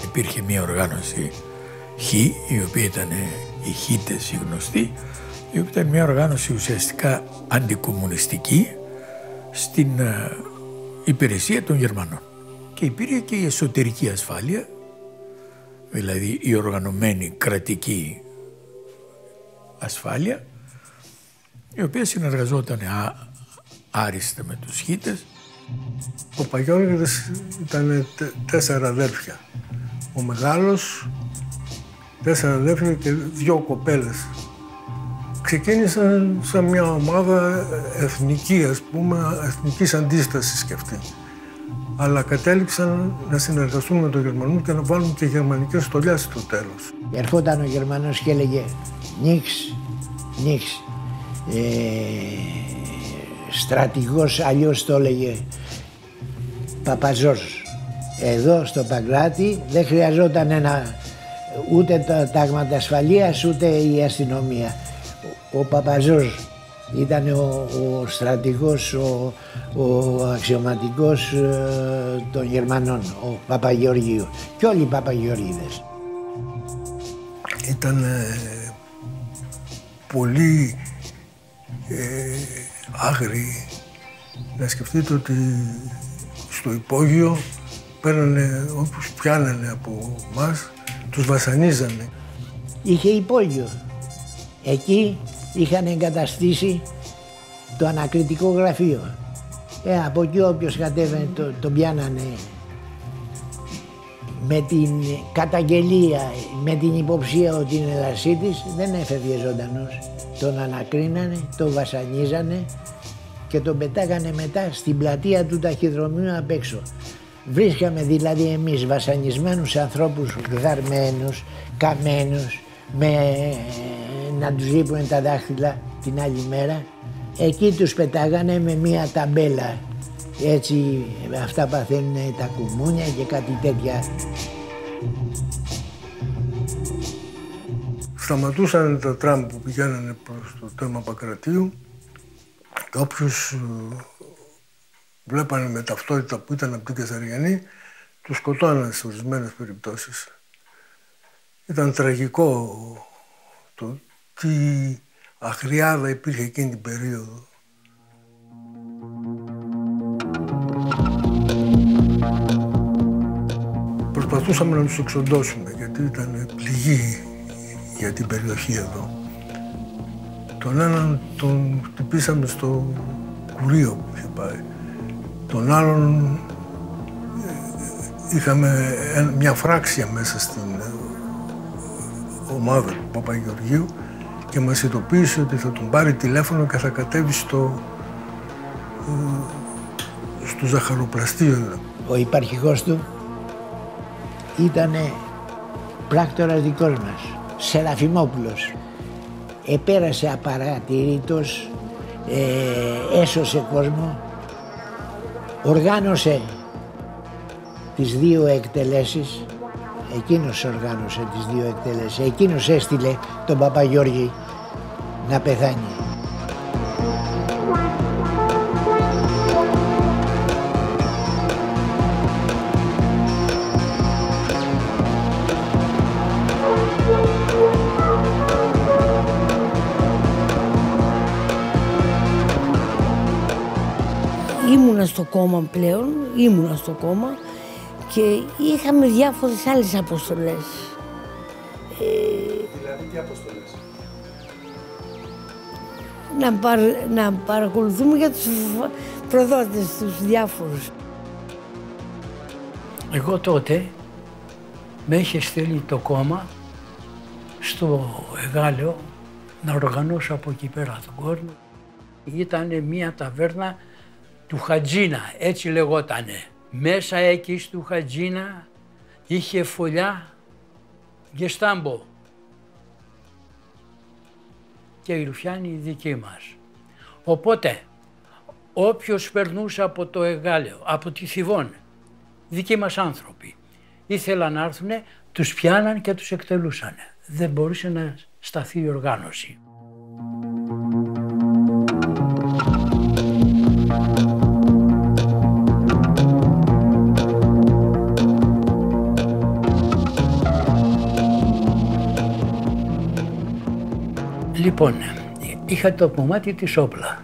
Υπήρχε μια οργάνωση Χ, η οποία ήταν οι Χίτες οι γνωστοί, η οποία ήταν μια οργάνωση ουσιαστικά αντικομουνιστική στην ε, υπηρεσία των Γερμανών. Και υπήρχε και η εσωτερική ασφάλεια, δηλαδή η οργανωμένη κρατική ασφάλεια, η οποία συνεργαζόταν άριστα με τους Χίτες Ο Παγιώργης ήταν τέσσερα αδέρφια. Ο μεγάλος, τέσσερα αδέρφια και δυο κοπέλες. Ξεκίνησαν σαν μια ομάδα εθνική, ας πούμε, εθνικής αντίστασης και αυτή. Αλλά κατέληξαν να συνεργαστούν με τον Γερμανό και να βάλουν και γερμανικές στολιάς στο τέλος. Ερχόταν ο Γερμανός και έλεγε «Νίξ, νίξ». Ε, στρατηγός αλλιώς το έλεγε Παπαζός. Εδώ στο Παγκράτη δεν χρειαζόταν ένα, ούτε τα τάγματα ασφαλείας ούτε η αστυνομία. Ο Παπαζός ήταν ο, ο στρατηγός, ο, ο αξιωματικός ε, των Γερμανών, ο Παπαγεωργίου και όλοι οι Παπαγεωργίδες. Ήταν ε, πολύ ε, άγριοι. Να σκεφτείτε ότι στο υπόγειο παίρνανε όποιους πιάνανε από μας, τους βασανίζανε. Είχε υπόγειο. Εκεί είχαν εγκαταστήσει το ανακριτικό γραφείο. Ε, από εκεί όποιος κατέβαινε το, τον πιάνανε με την καταγγελία, με την υποψία ότι είναι δασίτης, δεν έφευγε ζωντανός. Τον ανακρίνανε, τον βασανίζανε και τον πετάγανε μετά στην πλατεία του ταχυδρομείου απ' έξω. Βρίσκαμε δηλαδή εμείς βασανισμένους ανθρώπους γαρμένους, καμένους, με, να τους λείπουν τα δάχτυλα την άλλη μέρα. Εκεί τους πετάγανε με μία ταμπέλα. Έτσι αυτά παθαίνουν τα κουμούνια και κάτι τέτοια. Σταματούσαν τα τραμ που πηγαίνανε προς το τέρμα Πακρατίου και όποιος ε, βλέπανε με ταυτότητα που ήταν από την Κεσαριανή, τους σκοτώνανε σε ορισμένες περιπτώσεις. Ήταν τραγικό το τι αχριάδα υπήρχε εκείνη την περίοδο. Προσπαθούσαμε να τους εξοντώσουμε γιατί ήταν πληγή για την περιοχή εδώ. Τον έναν τον χτυπήσαμε στο κουρίο που είχε πάει. Τον άλλον ε, είχαμε μια φράξια μέσα στην ε, ομάδα του Παπαγεωργίου και μας ειδοποίησε ότι θα τον πάρει τηλέφωνο και θα κατέβει στο, ε, στο ζαχαροπλαστείο. Ο υπαρχηγός του ήταν πράκτορας δικός μας, Σεραφιμόπουλος. Επέρασε απαρατηρήτως, ε, έσωσε κόσμο, οργάνωσε τις δύο εκτελέσεις, εκείνος οργάνωσε τις δύο εκτελέσεις, εκείνος έστειλε τον Παπαγιώργη να πεθάνει. Ήμουνα στο κόμμα πλέον, ήμουνα στο κόμμα και είχαμε διάφορες άλλες αποστολές. Δηλαδή τι αποστολές; Να, παρ, να παρακολουθούμε για τους προδότες, τους διάφορους. Εγώ τότε με είχε στείλει το κόμμα στο Εγάλεο να οργανώσω από εκεί πέρα τον κόσμο. Ήταν μια ταβέρνα του Χατζίνα, έτσι λεγότανε. Μέσα εκεί του Χατζίνα είχε φωλιά γεστάμπο και η Ρουφιάνη η δική μας. Οπότε όποιος περνούσε από το Εγάλεο, από τη Θηβόν, δικοί μας άνθρωποι, ήθελαν να έρθουν, τους πιάναν και τους εκτελούσαν. Δεν μπορούσε να σταθεί η οργάνωση. Λοιπόν, είχα το κομμάτι της όπλας.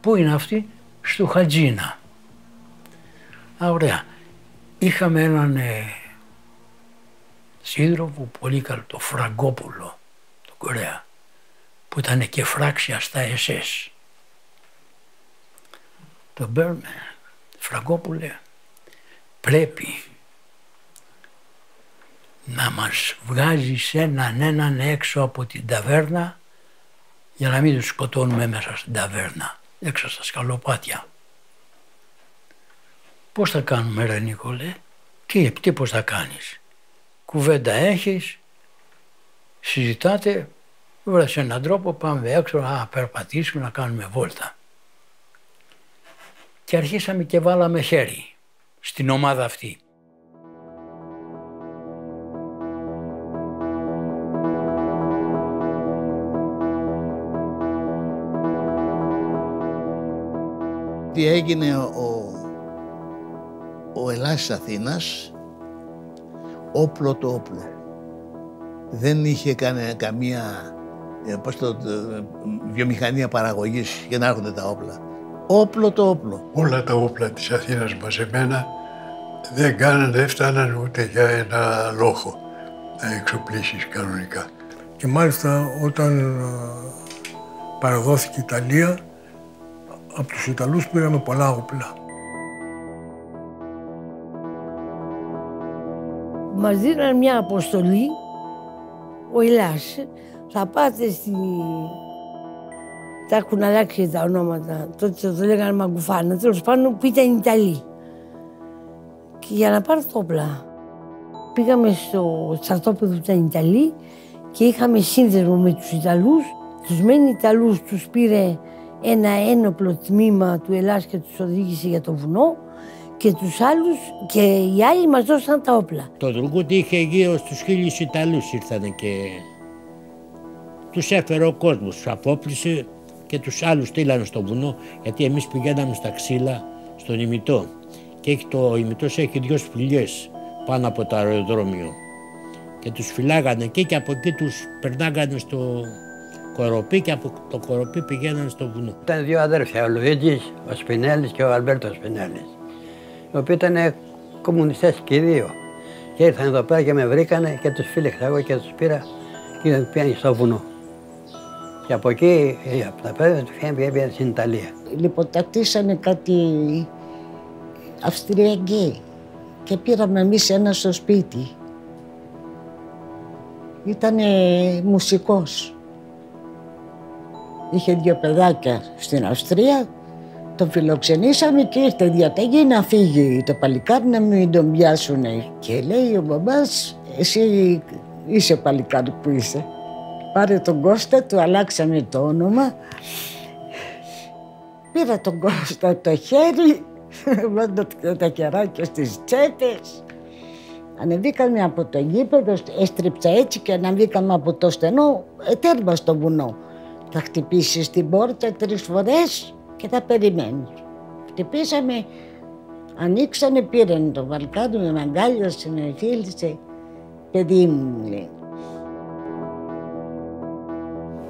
Πού είναι αυτή; Στο Χατζίνα. Α, ωραία. Είχαμε έναν ε, σύντροφο πολύ καλό, το Φραγκόπουλο, το Κορέα, που ήταν και φράξια στα SS. τον παίρνουμε. Φραγκόπουλε, πρέπει να μας βγάζει έναν έναν έξω από την ταβέρνα για να μην τους σκοτώνουμε μέσα στην ταβέρνα, έξω στα σκαλοπάτια. Πώς θα κάνουμε ρε Νίκολε, τι, τι πώς θα κάνεις; Κουβέντα έχεις, συζητάτε, βρες έναν τρόπο, πάμε έξω να περπατήσουμε, να κάνουμε βόλτα. Και αρχίσαμε και βάλαμε χέρι στην ομάδα αυτή. Τι έγινε ο, ο Ελλάς Αθήνας όπλο το όπλο. Δεν είχε κανε, καμία ε, πώς το, ε, βιομηχανία παραγωγής για να έρχονται τα όπλα. Όπλο το όπλο. Όλα τα όπλα της Αθήνας μαζεμένα δεν κάνανε, δεν φτάναν ούτε για ένα λόγο να εξοπλίσεις κανονικά. Και μάλιστα όταν ε, παραδόθηκε η Ιταλία, από τους Ιταλούς πήραμε πολλά όπλα. Μας δίνανε μια αποστολή, ο Ηλάς, θα πάτε στη... Τα έχουν αλλάξει τα ονόματα, τότε το λέγανε Μαγκουφάνα, τέλος πάντων που ήταν Ιταλοί. Και για να πάρω το όπλα, πήγαμε στο στρατόπεδο που ήταν Ιταλοί και είχαμε σύνδεσμο με τους Ιταλούς. Τους μένει Ιταλούς τους πήρε ένα ένοπλο τμήμα του Ελλάς και τους οδήγησε για το βουνό και τους άλλους και οι άλλοι μας δώσαν τα όπλα. Το Δρουγκούτι είχε γύρω στους χίλιους Ιταλούς ήρθανε και τους έφερε ο κόσμος, τους απόπλησε και τους άλλους στείλανε στο βουνό γιατί εμείς πηγαίναμε στα ξύλα στον ημιτό και έχει το, ο ημιτός έχει δυο σπηλιές πάνω από το αεροδρόμιο και τους φυλάγανε εκεί και από εκεί τους περνάγανε στο κοροπή και από το κοροπή πηγαίνανε στο βουνό. Ήταν δύο αδέρφια, ο Λουίτζης, ο Σπινέλης και ο Αλμπέρτο Σπινέλης, οι οποίοι ήταν κομμουνιστές και οι δύο. Και ήρθαν εδώ πέρα και με βρήκανε και τους φίλεξα εγώ και τους πήρα και πήγαν στο βουνό. Και από εκεί, από τα πέρα, τους πήγαν στην Ιταλία. Λιποτακτήσανε κάτι Αυστριακοί και πήραμε εμείς ένα στο σπίτι. Ήτανε μουσικός. Είχε δύο παιδάκια στην Αυστρία, τον φιλοξενήσαμε και ήρθε διαταγή να φύγει το παλικάρι να μην τον πιάσουνε. Και λέει ο μπαμπάς, εσύ είσαι παλικάρι που είσαι. Πάρε τον Κώστα, του αλλάξαμε το όνομα. Πήρα τον Κώστα το χέρι, βάλω τα κεράκια στις τσέπες. Ανεβήκαμε από το γήπεδο, έστριψα έτσι και αναβήκαμε από το στενό, ε, τέρμα στο βουνό. Θα χτυπήσεις την πόρτα τρεις φορές και θα περιμένεις. Χτυπήσαμε, ανοίξανε, πήραν το βαλκάνι, με αγκάλιασε, με φίλησε. Παιδί μου, λέει.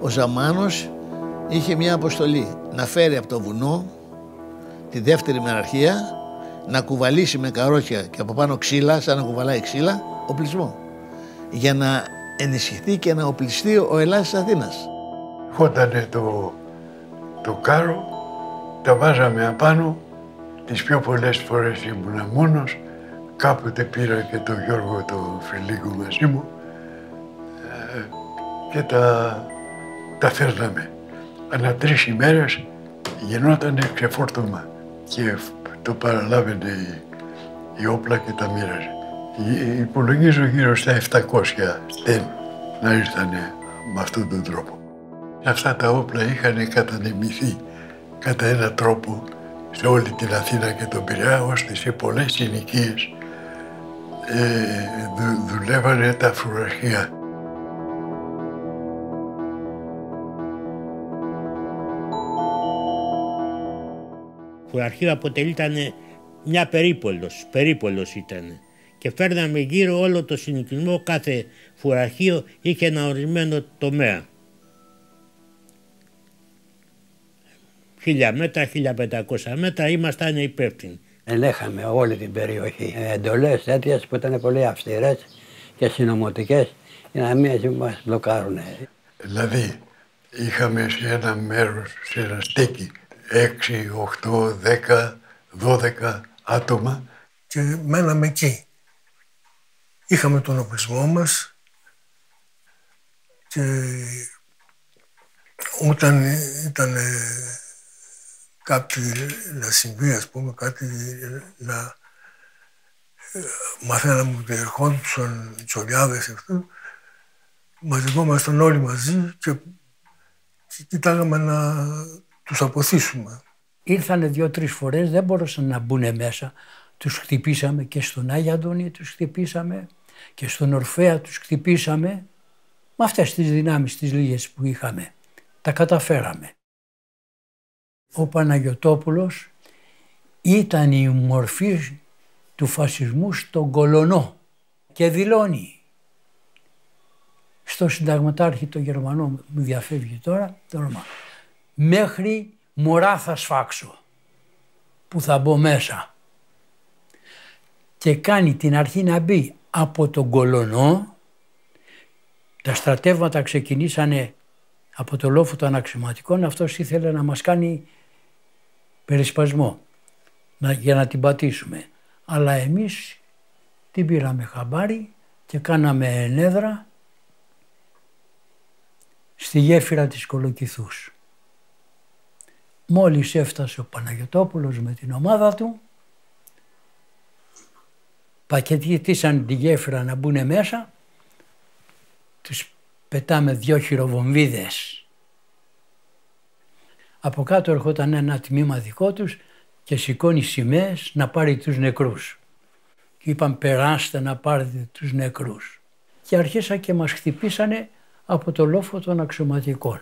Ο Ζαμάνος είχε μια αποστολή να φέρει από το βουνό τη δεύτερη μεραρχία να κουβαλήσει με καρότσια και από πάνω ξύλα, σαν να κουβαλάει ξύλα, οπλισμό. Για να ενισχυθεί και να οπλιστεί ο Ελλάς της Αθήνας. Χότανε το, το κάρο, τα βάζαμε απάνω, τις πιο πολλές φορές ήμουνα μόνος, κάποτε πήρα και τον Γιώργο το Φιλίγκο μαζί μου ε, και τα, τα φέρναμε. Ανά τρεις ημέρες γινόταν ξεφόρτωμα και το παραλάβαινε η, η όπλα και τα μοίραζε. Υπολογίζω γύρω στα 700 στέν να ήρθανε με αυτόν τον τρόπο. Αυτά τα όπλα είχαν κατανεμηθεί κατά έναν τρόπο σε όλη την Αθήνα και τον Πειραιά, ώστε σε πολλές συνοικίες ε, δου, δουλεύανε τα φρουραρχεία. φουραρχείο αποτελείταν μια περίπολος, περίπολος ήταν. Και φέρναμε γύρω όλο το συνοικισμό, κάθε φουραρχείο είχε ένα ορισμένο τομέα. Χίλια μέτρα, 1500 μέτρα ήμασταν υπεύθυνοι. Ελέγχαμε όλη την περιοχή. Εντολές τέτοιες που ήταν πολύ αυστηρές και συνωμοτικές για να μην μας μπλοκάρουν. Δηλαδή, είχαμε σε ένα μέρος, σε ένα στέκι, 6, 8, 10, 12 άτομα. Και μέναμε εκεί. Είχαμε τον οπλισμό μας και όταν ήταν κάτι να συμβεί, ας πούμε, κάτι να μαθαίναμε ότι ερχόντουσαν οι τσολιάδες αυτό, μαζευόμασταν όλοι μαζί και, και κοιτάγαμε να τους αποθήσουμε. Ήρθανε δύο-τρεις φορές, δεν μπορούσαν να μπουν μέσα. Τους χτυπήσαμε και στον Άγιο Αντώνη τους χτυπήσαμε και στον Ορφέα τους χτυπήσαμε. Με αυτές τις δυνάμεις τις λίγες που είχαμε. Τα καταφέραμε. Ο Παναγιωτόπουλος ήταν η μορφή του φασισμού στον Κολονό και δηλώνει. Στο συνταγματάρχη το Γερμανό, μου διαφεύγει τώρα το όνομα, μέχρι μωρά θα σφάξω που θα μπω μέσα και κάνει την αρχή να μπει από τον Κολονό. Τα στρατεύματα ξεκινήσανε από το λόφο των αξιωματικών. Αυτός ήθελε να μας κάνει περισπασμό να, για να την πατήσουμε αλλά εμείς την πήραμε χαμπάρι και κάναμε ενέδρα στη γέφυρα της Κολοκυθούς. Μόλις έφτασε ο Παναγιωτόπουλος με την ομάδα του, πακετήσαν τη γέφυρα να μπουν μέσα, τους πετάμε δυο χειροβομβίδες. Από κάτω ερχόταν ένα τμήμα δικό τους και σηκώνει σημαίες να πάρει τους νεκρούς. Και είπαν περάστε να πάρετε τους νεκρούς. Και αρχίσαν και μας χτυπήσανε από το λόφο των αξιωματικών.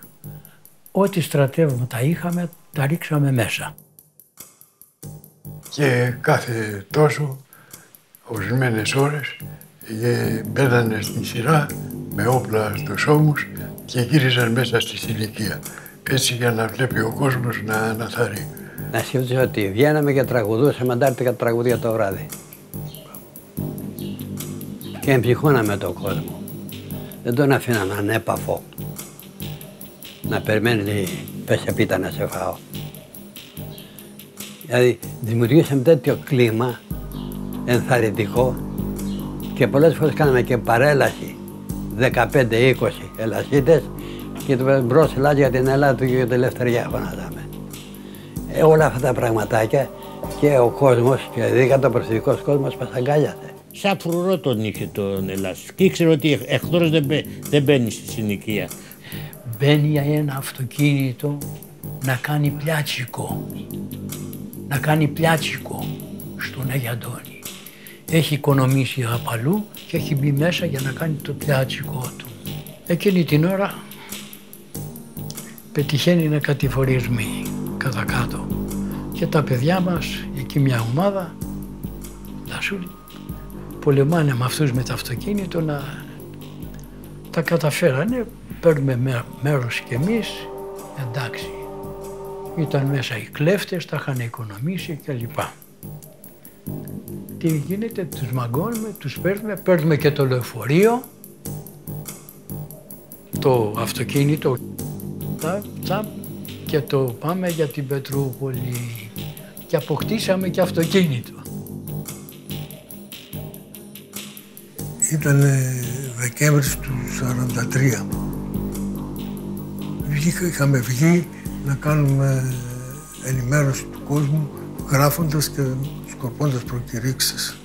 Ό,τι στρατεύματα είχαμε τα ρίξαμε μέσα. Και κάθε τόσο, ορισμένες ώρες, ε, μπαίνανε στη σειρά με όπλα στους ώμους και γύριζαν μέσα στη συλλικία. Έτσι για να βλέπει ο κόσμος να αναθαρεί. Να σκέφτεσαι ότι βγαίναμε και τραγουδούσαμε αντάρτικα τραγουδία το βράδυ. Και εμψυχώναμε τον κόσμο. Δεν τον αφήναμε ανέπαφο. Να περιμένει πέσε πίτα να σε φάω. Δηλαδή δημιουργήσαμε τέτοιο κλίμα ενθαρρυντικό και πολλές φορές κάναμε και παρέλαση 15-20 ελασίτες και το μπρος Ελλάδα για την Ελλάδα και για την ελευθερία φωνάζαμε. Ε, όλα αυτά τα πραγματάκια και ο κόσμος και ειδικά το προσωπικό κόσμος μας αγκάλιασε. Σαν φρουρό τον είχε τον Ελλάς και ήξερε ότι εχθρός δεν, δεν μπαίνει στη συνοικία. Μπαίνει ένα αυτοκίνητο να κάνει πλιάτσικο. Να κάνει πλιάτσικο στον Αγιαντώνη. Έχει οικονομήσει απαλού και έχει μπει μέσα για να κάνει το πλιάτσικο του. Εκείνη την ώρα πετυχαίνει να κατηφορισμεί κατά κάτω. Και τα παιδιά μας, εκεί μια ομάδα, σου πολεμάνε με αυτούς με το αυτοκίνητο να τα καταφέρανε, παίρνουμε μέρος κι εμείς, εντάξει. Ήταν μέσα οι κλέφτες, τα είχαν οικονομήσει κλπ. Τι γίνεται, τους μαγκώνουμε, τους παίρνουμε, παίρνουμε και το λεωφορείο, το αυτοκίνητο, τσαπ, και το πάμε για την Πετρούπολη και αποκτήσαμε και αυτοκίνητο. Ήταν Δεκέμβρης του 1943. Είχαμε βγει να κάνουμε ενημέρωση του κόσμου γράφοντας και σκορπώντας προκηρύξεις.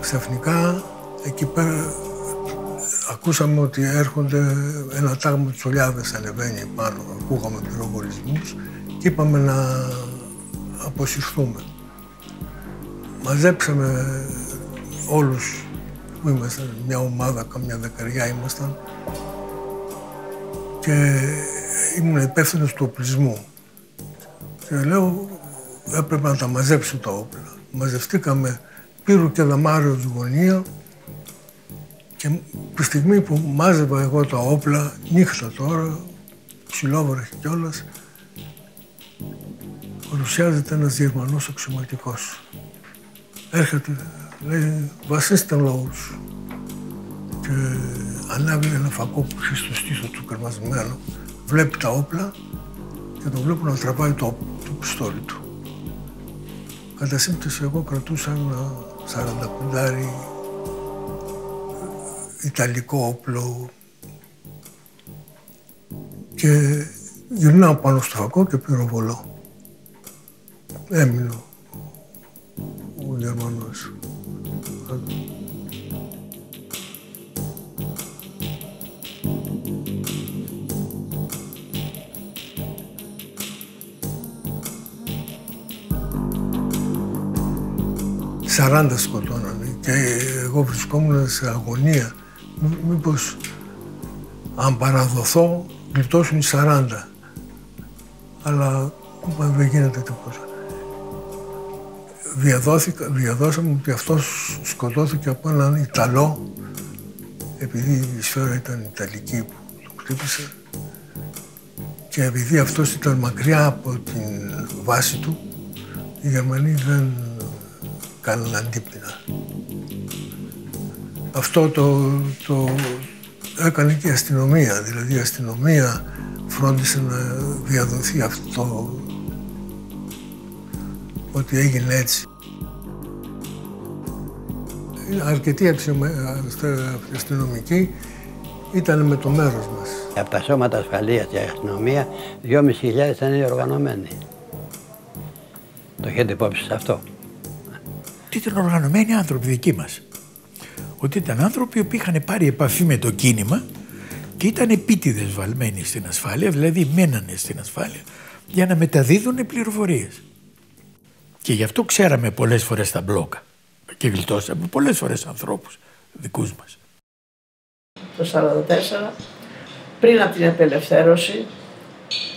Ξαφνικά εκεί πέρα ακούσαμε ότι έρχονται ένα τάγμα τσολιάδες ανεβαίνει πάνω, ακούγαμε πυροβολισμούς και είπαμε να αποσυρθούμε. Μαζέψαμε όλους που ήμασταν, μια ομάδα, καμιά δεκαριά ήμασταν και ήμουν υπεύθυνος του οπλισμού. Και λέω έπρεπε να τα μαζέψω τα όπλα. Μαζευτήκαμε πύρου και δαμάριο γωνία και τη στιγμή που μάζευα εγώ τα όπλα, νύχτα τώρα, ψηλόβρεχη κιόλας, παρουσιάζεται ένας Γερμανός αξιωματικός. Έρχεται, λέει, βασίστε λόγους. Και ανάβει ένα φακό που έχει στο στήθο του κρεμασμένο, βλέπει τα όπλα και το βλέπω να τραβάει το, το πιστόλι του. Κατά σύμπτωση εγώ κρατούσα ένα 45 ιταλικό όπλο και γυρνάω πάνω στο φακό και πυροβολώ. Έμεινε ο Γερμανός. Σαράντα σκοτώνανε και εγώ βρισκόμουν σε αγωνία. Μήπως αν παραδοθώ γλιτώσουν οι 40. Αλλά δεν γίνεται τίποτα. Διαδόθηκα, διαδώσαμε ότι αυτός σκοτώθηκε από έναν Ιταλό επειδή η σφαίρα ήταν Ιταλική που το χτύπησε και επειδή αυτός ήταν μακριά από την βάση του οι Γερμανοί δεν κάνουν αντίπεινα. Αυτό το, το έκανε και η αστυνομία, δηλαδή η αστυνομία φρόντισε να διαδοθεί αυτό ότι έγινε έτσι. Αρκετοί αστυνομικοί ήταν με το μέρος μας. Από τα σώματα ασφαλείας και αστυνομία, 2.500 ήταν οργανωμένοι. Το έχετε υπόψη σε αυτό; Τι ήταν οργανωμένοι άνθρωποι δικοί μας. Ότι ήταν άνθρωποι που είχαν πάρει επαφή με το κίνημα και ήταν επίτηδες βαλμένοι στην ασφάλεια, δηλαδή μένανε στην ασφάλεια για να μεταδίδουν πληροφορίες. Και γι' αυτό ξέραμε πολλές φορές τα μπλόκα και γλιτώσαμε πολλές φορές ανθρώπους δικούς μας. Το 1944, πριν από την απελευθέρωση,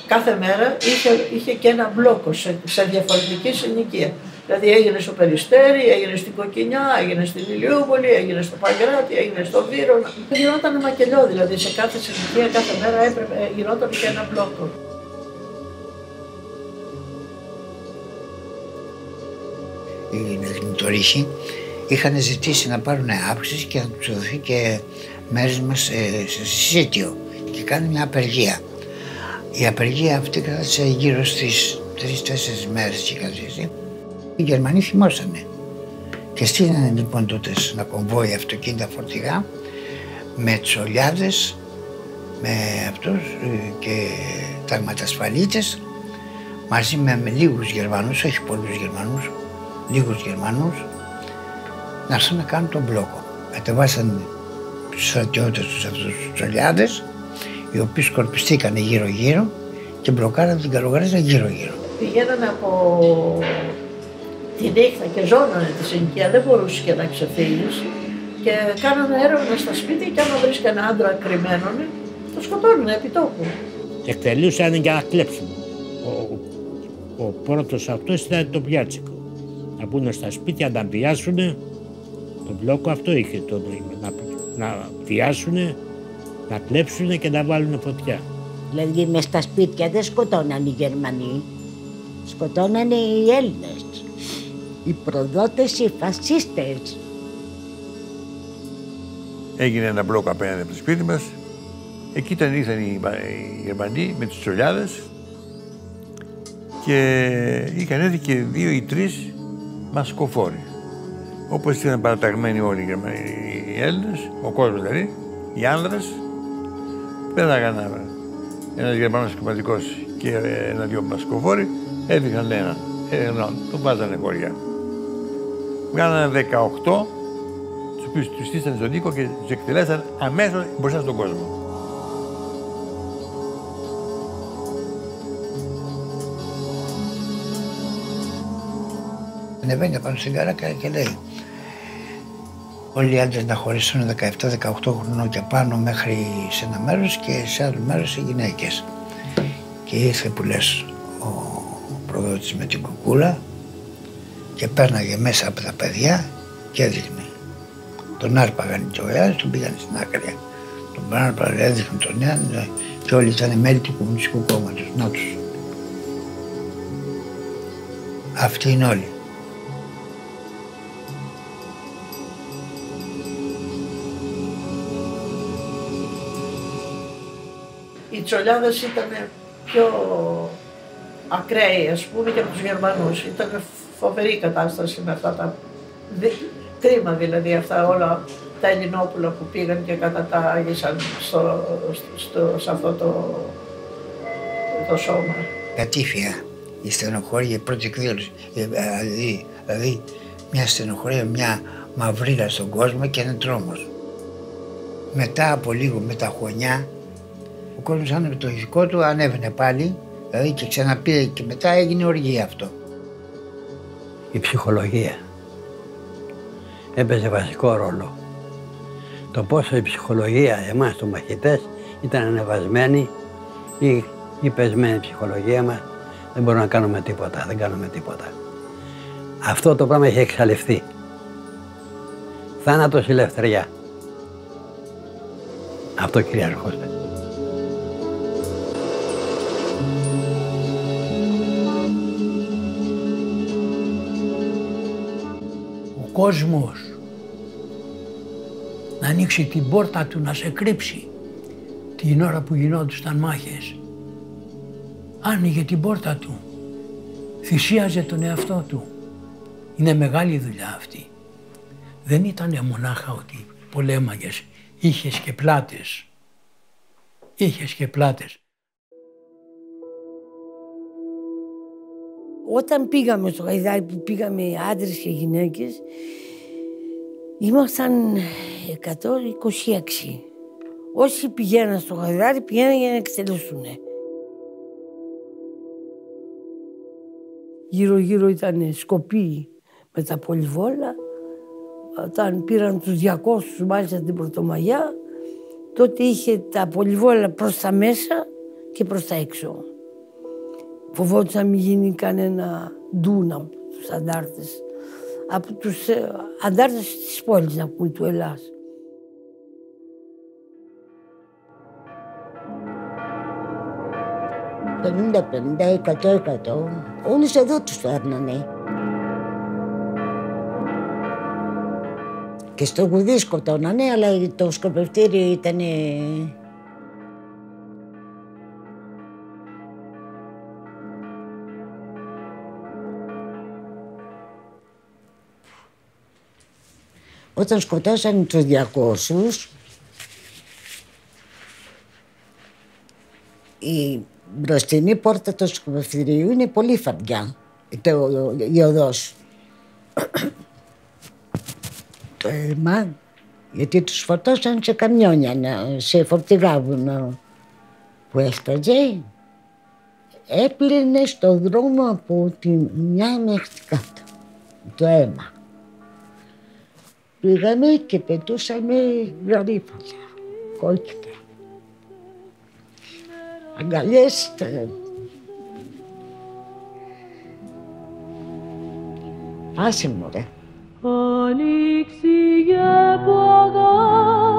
κάθε μέρα είχε, είχε και ένα μπλόκο σε, σε διαφορετική συνοικία. Δηλαδή έγινε στο Περιστέρι, έγινε στην Κοκκινιά, έγινε στην Ηλιούπολη, έγινε στο Παγκράτη, έγινε στο Βύρονα. Γινόταν μακελιό δηλαδή σε κάθε συνοικία, κάθε μέρα έπρεπε, γινόταν και ένα μπλόκο. Οι νεχνητορύχοι είχαν ζητήσει να πάρουν άψεις και να τους δοθεί και μέρισμα σε, σε συσίτιο και κάνει μια απεργία. Η απεργία αυτή κράτησε γύρω στις τρει-τέσσερι μέρες και κάτι Οι Γερμανοί θυμώσανε. Και στείλανε λοιπόν τότε ένα κομβόι αυτοκίνητα φορτηγά με τσολιάδες, με αυτούς και ταγματασφαλίτες μαζί με, με λίγους Γερμανούς, όχι πολλούς Γερμανούς, λίγους Γερμανούς να έρθουν να κάνουν τον μπλόκο. Κατεβάσαν τους στρατιώτες τους αυτούς τους τσολιάδες οι οποίοι σκορπιστήκαν γύρω γύρω και μπλοκάραν την καλογράζα γύρω γύρω. Πηγαίνανε από τη νύχτα και ζώνανε τη συνοικία, δεν μπορούσε και να ξεφύγεις. Και κάνανε έρευνα στα σπίτια και άμα βρίσκανε άντρα κρυμμένον, το σκοτώνουν επί τόπου. Εκτελούσαν για να κλέψουν. Ο, ο πρώτος αυτός ήταν το πιάτσικο. Να πούνε στα σπίτια να πιάσουν, το μπλόκο αυτό είχε το νόημα. Να, να πιάσουν, να κλέψουν και να βάλουν φωτιά. Δηλαδή μες στα σπίτια δεν σκοτώναν οι Γερμανοί, σκοτώνανε οι Έλληνες, οι προδότες, οι φασίστες. Έγινε ένα μπλοκ απέναντι από το σπίτι μας. Εκεί ήταν ήρθαν οι, οι Γερμανοί με τις τσολιάδες και είχαν έρθει και δύο ή τρεις μασκοφόροι. Όπως ήταν παραταγμένοι όλοι οι, Γερμανοί, οι Έλληνες, ο κόσμος δηλαδή, οι άνδρες, πέταγαν ένας Γερμανός κομματικός και ένα-δυο μασκοφόροι, έδειχναν έναν. Έναν, τον βάζανε χωριά. Βγάλανε 18, τους οποίους τους στήσανε στον τοίχο και τους εκτελέσαν αμέσως μπροστά στον κόσμο. Ανεβαίνει πάνω στην καράκα και λέει όλοι οι άντρες να χωρίσουν 17-18 χρονών και πάνω μέχρι σε ένα μέρος και σε άλλο μέρος οι γυναίκες. Και ήρθε που λες ο προδότης με την κουκούλα και πέρναγε μέσα από τα παιδιά και έδειχνε. Τον άρπαγαν και ο Εάς, τον πήγαν στην άκρη. Τον άρπαγαν, έδειχνε τον Εάν και όλοι ήταν μέλη του Κομμουνιστικού Κόμματος. Να τους. Αυτοί είναι όλοι. Οι τσολιάδες ήταν πιο ακραίοι, ας πούμε, και από τους Γερμανούς. Ήταν φοβερή κατάσταση με αυτά τα... δι- Κρίμα δηλαδή αυτά όλα τα Ελληνόπουλα που πήγαν και κατατάγησαν στο, στο, σε αυτό το, το σώμα. Κατήφια, η στενοχώρια, η πρώτη εκδήλωση. Ε, Δηλαδή, δηλαδή μια στενοχώρια, μια μαυρίλα στον κόσμο και ένα τρόμος. Μετά από λίγο με τα χωνιά, ο κόσμος άνεβε το ηθικό του, ανέβαινε πάλι, δηλαδή και ξαναπήρε και μετά έγινε οργή αυτό. Η ψυχολογία έπαιζε βασικό ρόλο. Το πόσο η ψυχολογία εμάς τους μαχητές ήταν ανεβασμένη ή, ή πεσμένη η ψυχολογία μας, δεν μπορούμε να κάνουμε τίποτα, δεν κάνουμε τίποτα. Αυτό το πράγμα έχει εξαλειφθεί. Θάνατος ή ελευθερία. Αυτό κυριαρχούσε. Κόσμος να ανοίξει την πόρτα του να σε κρύψει την ώρα που γινόντουσαν μάχες. Άνοιγε την πόρτα του. Θυσίαζε τον εαυτό του. Είναι μεγάλη δουλειά αυτή. Δεν ήταν μονάχα ότι πολέμαγες. Είχες και πλάτες. Είχες και πλάτες. Όταν πήγαμε στο Γαϊδάρι που πήγαμε άντρες και γυναίκες, ήμασταν 126. Όσοι πηγαίναν στο Γαϊδάρι πηγαίναν για να εκτελέσουν. Γύρω γύρω ήταν σκοποί με τα πολυβόλα. Όταν πήραν τους 200 μάλιστα την Πρωτομαγιά, τότε είχε τα πολυβόλα προς τα μέσα και προς τα έξω. Φοβόντουσαν να μην γίνει κανένα ντούνα από τους αντάρτες. Από τους ε, αντάρτες της πόλης, να πούμε, του Ελλάς. Πενήντα, πενήντα, εκατό, εκατό. Όλους εδώ τους φέρνανε. Και στο γουδί σκοτώνανε, αλλά το σκοπευτήριο ήταν Όταν σκοτώσαν τους 200, η μπροστινή πόρτα του σκοπευτηρίου είναι πολύ φαρδιά, το, η οδός. το αίμα, γιατί τους φορτώσαν σε καμιόνια, να- σε φορτηγά βουνό που έφταζε, έπλυνε στο δρόμο από τη μια μέχρι την κάτω, το αίμα. Πήγαμε και πετούσαμε γαρίφαλα, κόκκινα. Αγκαλιές, τα- άσε μωρέ. Ανοίξιγε που αγάπαγες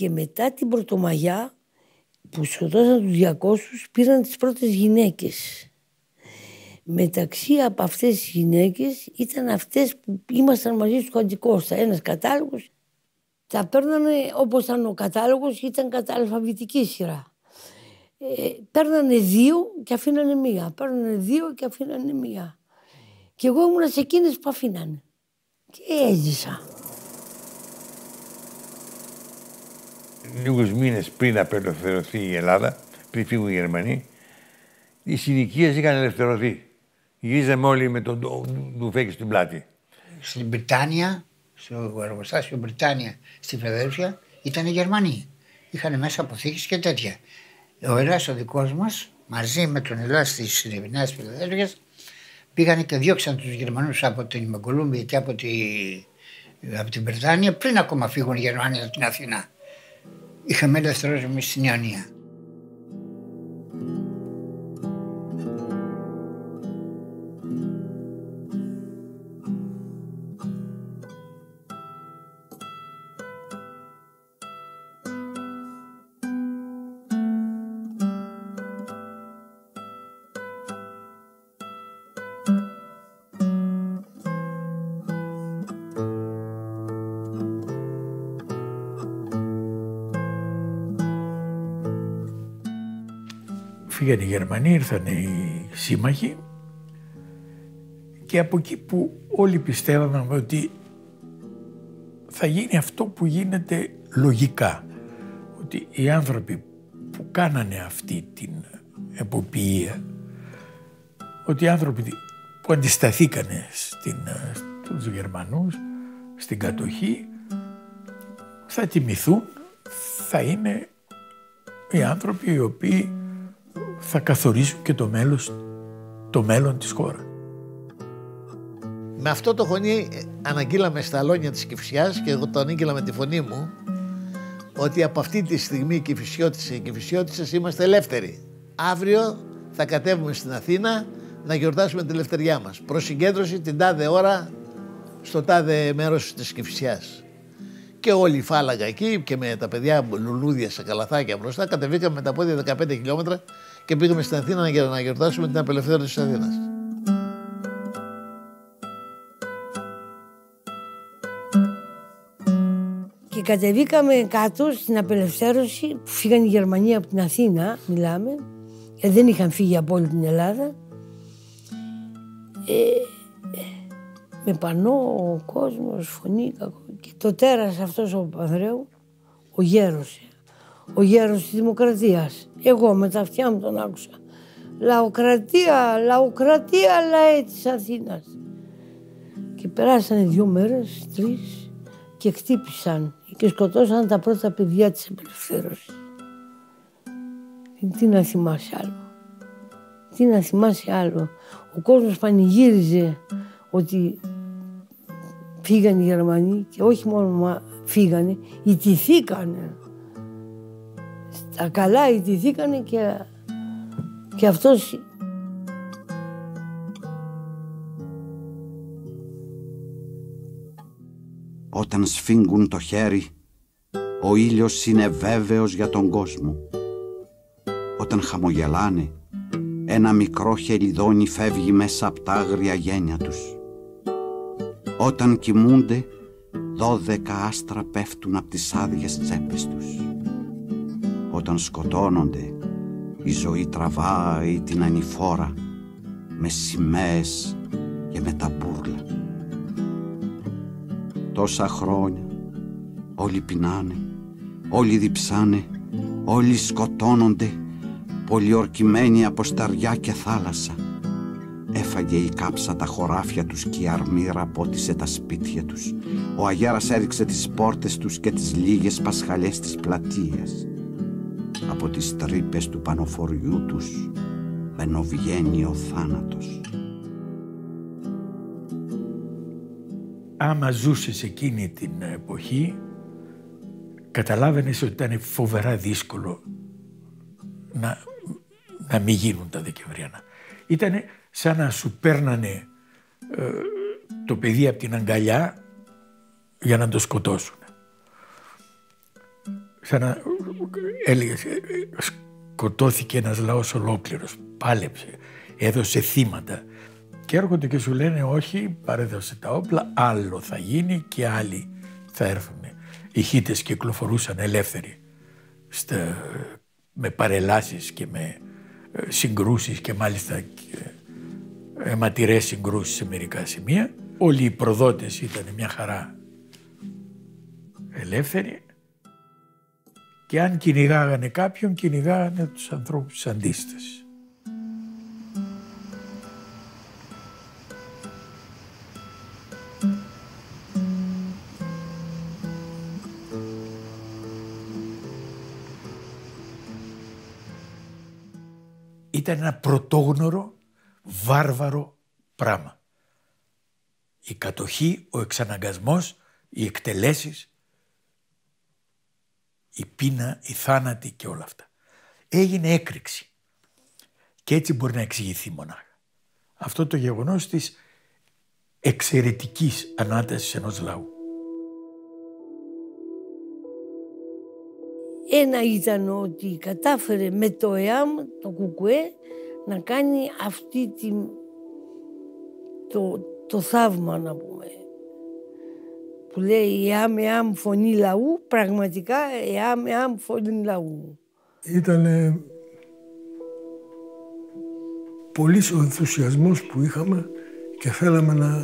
Και μετά την Πρωτομαγιά που σκοτώσαν τους 200 πήραν τις πρώτες γυναίκες. Μεταξύ από αυτές τις γυναίκες ήταν αυτές που ήμασταν μαζί στο Χατζικώστα. Ένας κατάλογος. Τα παίρνανε όπως ήταν ο κατάλογος, ήταν κατά αλφαβητική σειρά. Ε, παίρνανε δύο και αφήνανε μία. Παίρνανε δύο και αφήνανε μία. Και εγώ ήμουνα σε εκείνες που αφήνανε. Και έζησα. Λίγους μήνες πριν απελευθερωθεί η Ελλάδα, πριν φύγουν οι Γερμανοί, οι συνοικίες είχαν ελευθερωθεί. Γυρίζαμε όλοι με τον ντουφέκι στην πλάτη. Στην Βρυτάνια, στο εργοστάσιο Βρυτάνια στη Φεδέρφια, ήταν οι Γερμανοί. Είχαν μέσα αποθήκες και τέτοια. Ο Ελλάς ο δικός μας, μαζί με τον Ελλάς της Νέας Φιλαδέλφειας, πήγανε και διώξαν τους Γερμανούς από την Μαγκολούμπια και από, τη, από την Βρετάνια πριν ακόμα φύγουν οι Γερμανοί από την Αθήνα. Είχαμε ελευθερώσει εμείς στην Ιωνία. Φύγανε οι Γερμανοί, ήρθαν οι σύμμαχοι και από εκεί που όλοι πιστεύαμε ότι θα γίνει αυτό που γίνεται λογικά. Ότι οι άνθρωποι που κάνανε αυτή την εποποιία, ότι οι άνθρωποι που αντισταθήκανε στην, στους Γερμανούς, στην κατοχή, θα τιμηθούν, θα είναι οι άνθρωποι οι οποίοι θα καθορίσουν και το μέλλον, το μέλλον της χώρας. Με αυτό το χωνί αναγγείλαμε στα αλόνια της Κηφισιάς και εγώ το ανήγγειλα με τη φωνή μου ότι από αυτή τη στιγμή οι Κηφισιώτες και οι είμαστε ελεύθεροι. Αύριο θα κατέβουμε στην Αθήνα να γιορτάσουμε την ελευθεριά μας. Προς συγκέντρωση την τάδε ώρα στο τάδε μέρος της Κηφισιάς. Και όλη η φάλαγγα εκεί και με τα παιδιά λουλούδια σε καλαθάκια μπροστά κατεβήκαμε με τα πόδια 15 χιλιόμετρα και πήγαμε στην Αθήνα για να γιορτάσουμε την απελευθέρωση της Αθήνας. Και κατεβήκαμε κάτω στην απελευθέρωση που φύγαν οι Γερμανοί από την Αθήνα, μιλάμε, γιατί δεν είχαν φύγει από όλη την Ελλάδα. Ε, με πανό ο κόσμος, φωνή, και το τέρας αυτός ο Παπανδρέου, ο γέρος, ο γέρος της Δημοκρατίας. Εγώ με τα αυτιά μου τον άκουσα. Λαοκρατία, λαοκρατία λαέ της Αθήνας. Και περάσανε δύο μέρες, τρεις και χτύπησαν και σκοτώσαν τα πρώτα παιδιά της απελευθέρωσης. Τι να θυμάσαι άλλο. Τι να θυμάσαι άλλο. Ο κόσμος πανηγύριζε ότι φύγανε οι Γερμανοί και όχι μόνο φύγανε, ιτηθήκανε τα καλά ιτηθήκανε και, και αυτός Όταν σφίγγουν το χέρι, ο ήλιος είναι βέβαιος για τον κόσμο. Όταν χαμογελάνε, ένα μικρό χελιδόνι φεύγει μέσα από τα άγρια γένια τους. Όταν κοιμούνται, δώδεκα άστρα πέφτουν από τις άδειες τσέπες τους όταν σκοτώνονται η ζωή τραβάει την ανηφόρα με σημαίες και με τα μπούρλα. Τόσα χρόνια όλοι πεινάνε, όλοι διψάνε, όλοι σκοτώνονται πολιορκημένοι από σταριά και θάλασσα. Έφαγε η κάψα τα χωράφια τους και η αρμύρα πότισε τα σπίτια τους. Ο αγέρας έριξε τις πόρτες τους και τις λίγες πασχαλιές της πλατείας από τις τρύπες του πανοφοριού τους μπαινοβγαίνει ο θάνατος. Άμα ζούσες εκείνη την εποχή καταλάβαινες ότι ήταν φοβερά δύσκολο να, να μην γίνουν τα Δεκεμβριανά. Ήταν σαν να σου παίρνανε ε, το παιδί από την αγκαλιά για να το σκοτώσουν σαν να έλεγες, σκοτώθηκε ένας λαός ολόκληρος, πάλεψε, έδωσε θύματα. Και έρχονται και σου λένε όχι, παρέδωσε τα όπλα, άλλο θα γίνει και άλλοι θα έρθουν. Οι χίτες κυκλοφορούσαν ελεύθεροι στα, με παρελάσεις και με ε, συγκρούσεις και μάλιστα και αιματηρές συγκρούσεις σε μερικά σημεία. Όλοι οι προδότες ήταν μια χαρά ελεύθεροι και αν κυνηγάγανε κάποιον, κυνηγάγανε τους ανθρώπους της αντίστασης. Ήταν ένα πρωτόγνωρο, βάρβαρο πράγμα. Η κατοχή, ο εξαναγκασμός, οι εκτελέσεις, η πείνα, η θάνατη και όλα αυτά. Έγινε έκρηξη. Και έτσι μπορεί να εξηγηθεί μονάχα. Αυτό το γεγονός της εξαιρετικής ανάτασης ενός λαού. Ένα ήταν ότι κατάφερε με το ΕΑΜ, το ΚΚΕ, να κάνει αυτή τη, το, το θαύμα να πούμε. Που λέει ΕΑΜ, ΕΑΜ φωνή λαού, πραγματικά ΕΑΜ, ΕΑΜ φωνή λαού. Ήταν πολύς ο ενθουσιασμός που είχαμε και θέλαμε να,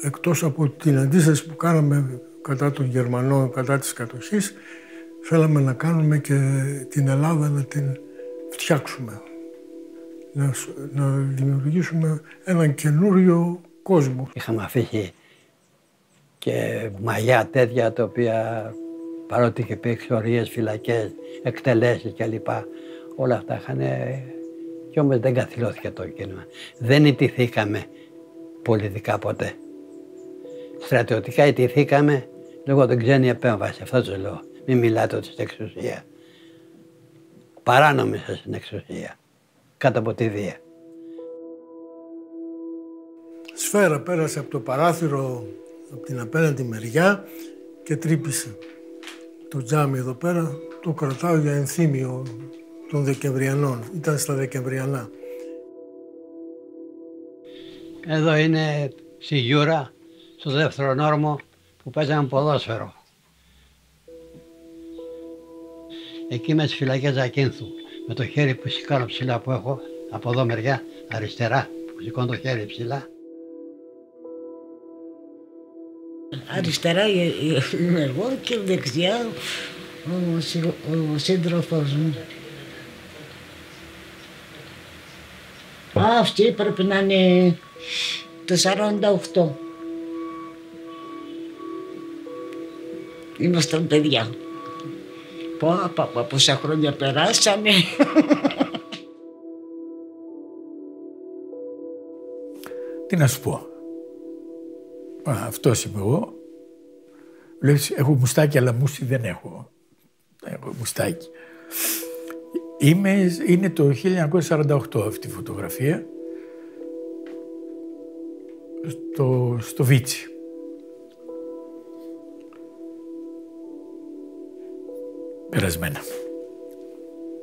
εκτός από την αντίσταση που κάναμε κατά των Γερμανών, κατά της κατοχής, θέλαμε να κάνουμε και την Ελλάδα να την φτιάξουμε. Να, να δημιουργήσουμε έναν καινούριο κόσμο. Είχαμε αφήσει και μαλλιά τέτοια τα οποία παρότι και υπήρξε ορίες, φυλακές, εκτελέσεις κλπ. Όλα αυτά είχαν και όμως δεν καθυλώθηκε το κίνημα. Δεν ιτηθήκαμε πολιτικά ποτέ. Στρατιωτικά ιτηθήκαμε λόγω των ξένη επέμβαση. Αυτό το λέω. Μην μιλάτε ότι στην εξουσία. Παράνομη στην εξουσία. Κάτω από τη βία. Σφαίρα πέρασε από το παράθυρο από την απέναντι μεριά και τρύπησε. Το τζάμι εδώ πέρα το κρατάω για ενθύμιο των Δεκεμβριανών. Ήταν στα Δεκεμβριανά. Εδώ είναι στη Γιούρα, στο δεύτερο νόρμο που παίζαμε ποδόσφαιρο. Εκεί με τις φυλακές Ζακίνθου, με το χέρι που σηκώνω ψηλά που έχω, από εδώ μεριά, αριστερά, που σηκώνω το χέρι ψηλά. Αριστερά είμαι εγώ και δεξιά ο, συ- ο σύντροφος μου. Α, αυτή πρέπει να είναι το 48. Ήμασταν παιδιά. Πω, πω, πω, πόσα χρόνια περάσανε. Τι να σου πω. Α, αυτός είμαι εγώ. Βλέπεις, έχω μουστάκι, αλλά μουσι δεν έχω. Δεν έχω μουστάκι. Είμαι, είναι το 1948 αυτή η φωτογραφία. Στο, στο Βίτσι. Περασμένα.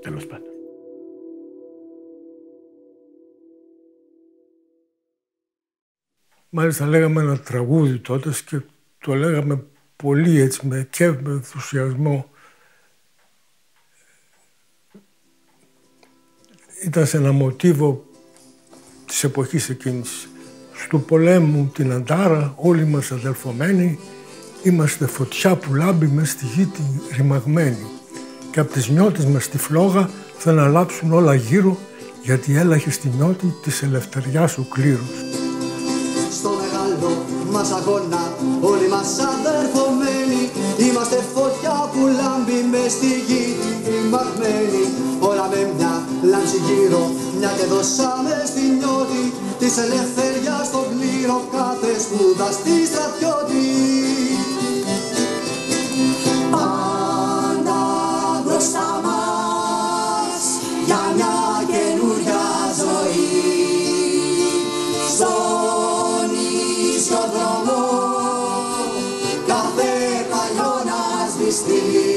Τέλος πάντων. Μάλιστα λέγαμε ένα τραγούδι τότε και το λέγαμε πολύ έτσι με, και με ενθουσιασμό. Ήταν σε ένα μοτίβο της εποχής εκείνης. Στου πολέμου την αντάρα, όλοι μας αδελφομένοι, είμαστε φωτιά που λάμπει μες στη γη τη ρημαγμένη. Και από τις νιώτες μας στη φλόγα θα αναλάψουν όλα γύρω, γιατί έλαχε στη νιώτη της ελευθεριάς ο κλήρος. στο μεγάλο μας αγώνα όλοι μας στη γη τριμαγμένη όλα με μια λάμψη γύρω μια και δώσαμε στη νιώτη της ελευθεριάς στον κλήρο κάθε σπουδαστή στρατιώτη. Πάντα μπροστά μας για μια καινούρια ζωή. Στον ίσιο δρόμο κάθε παλιό να σβηστεί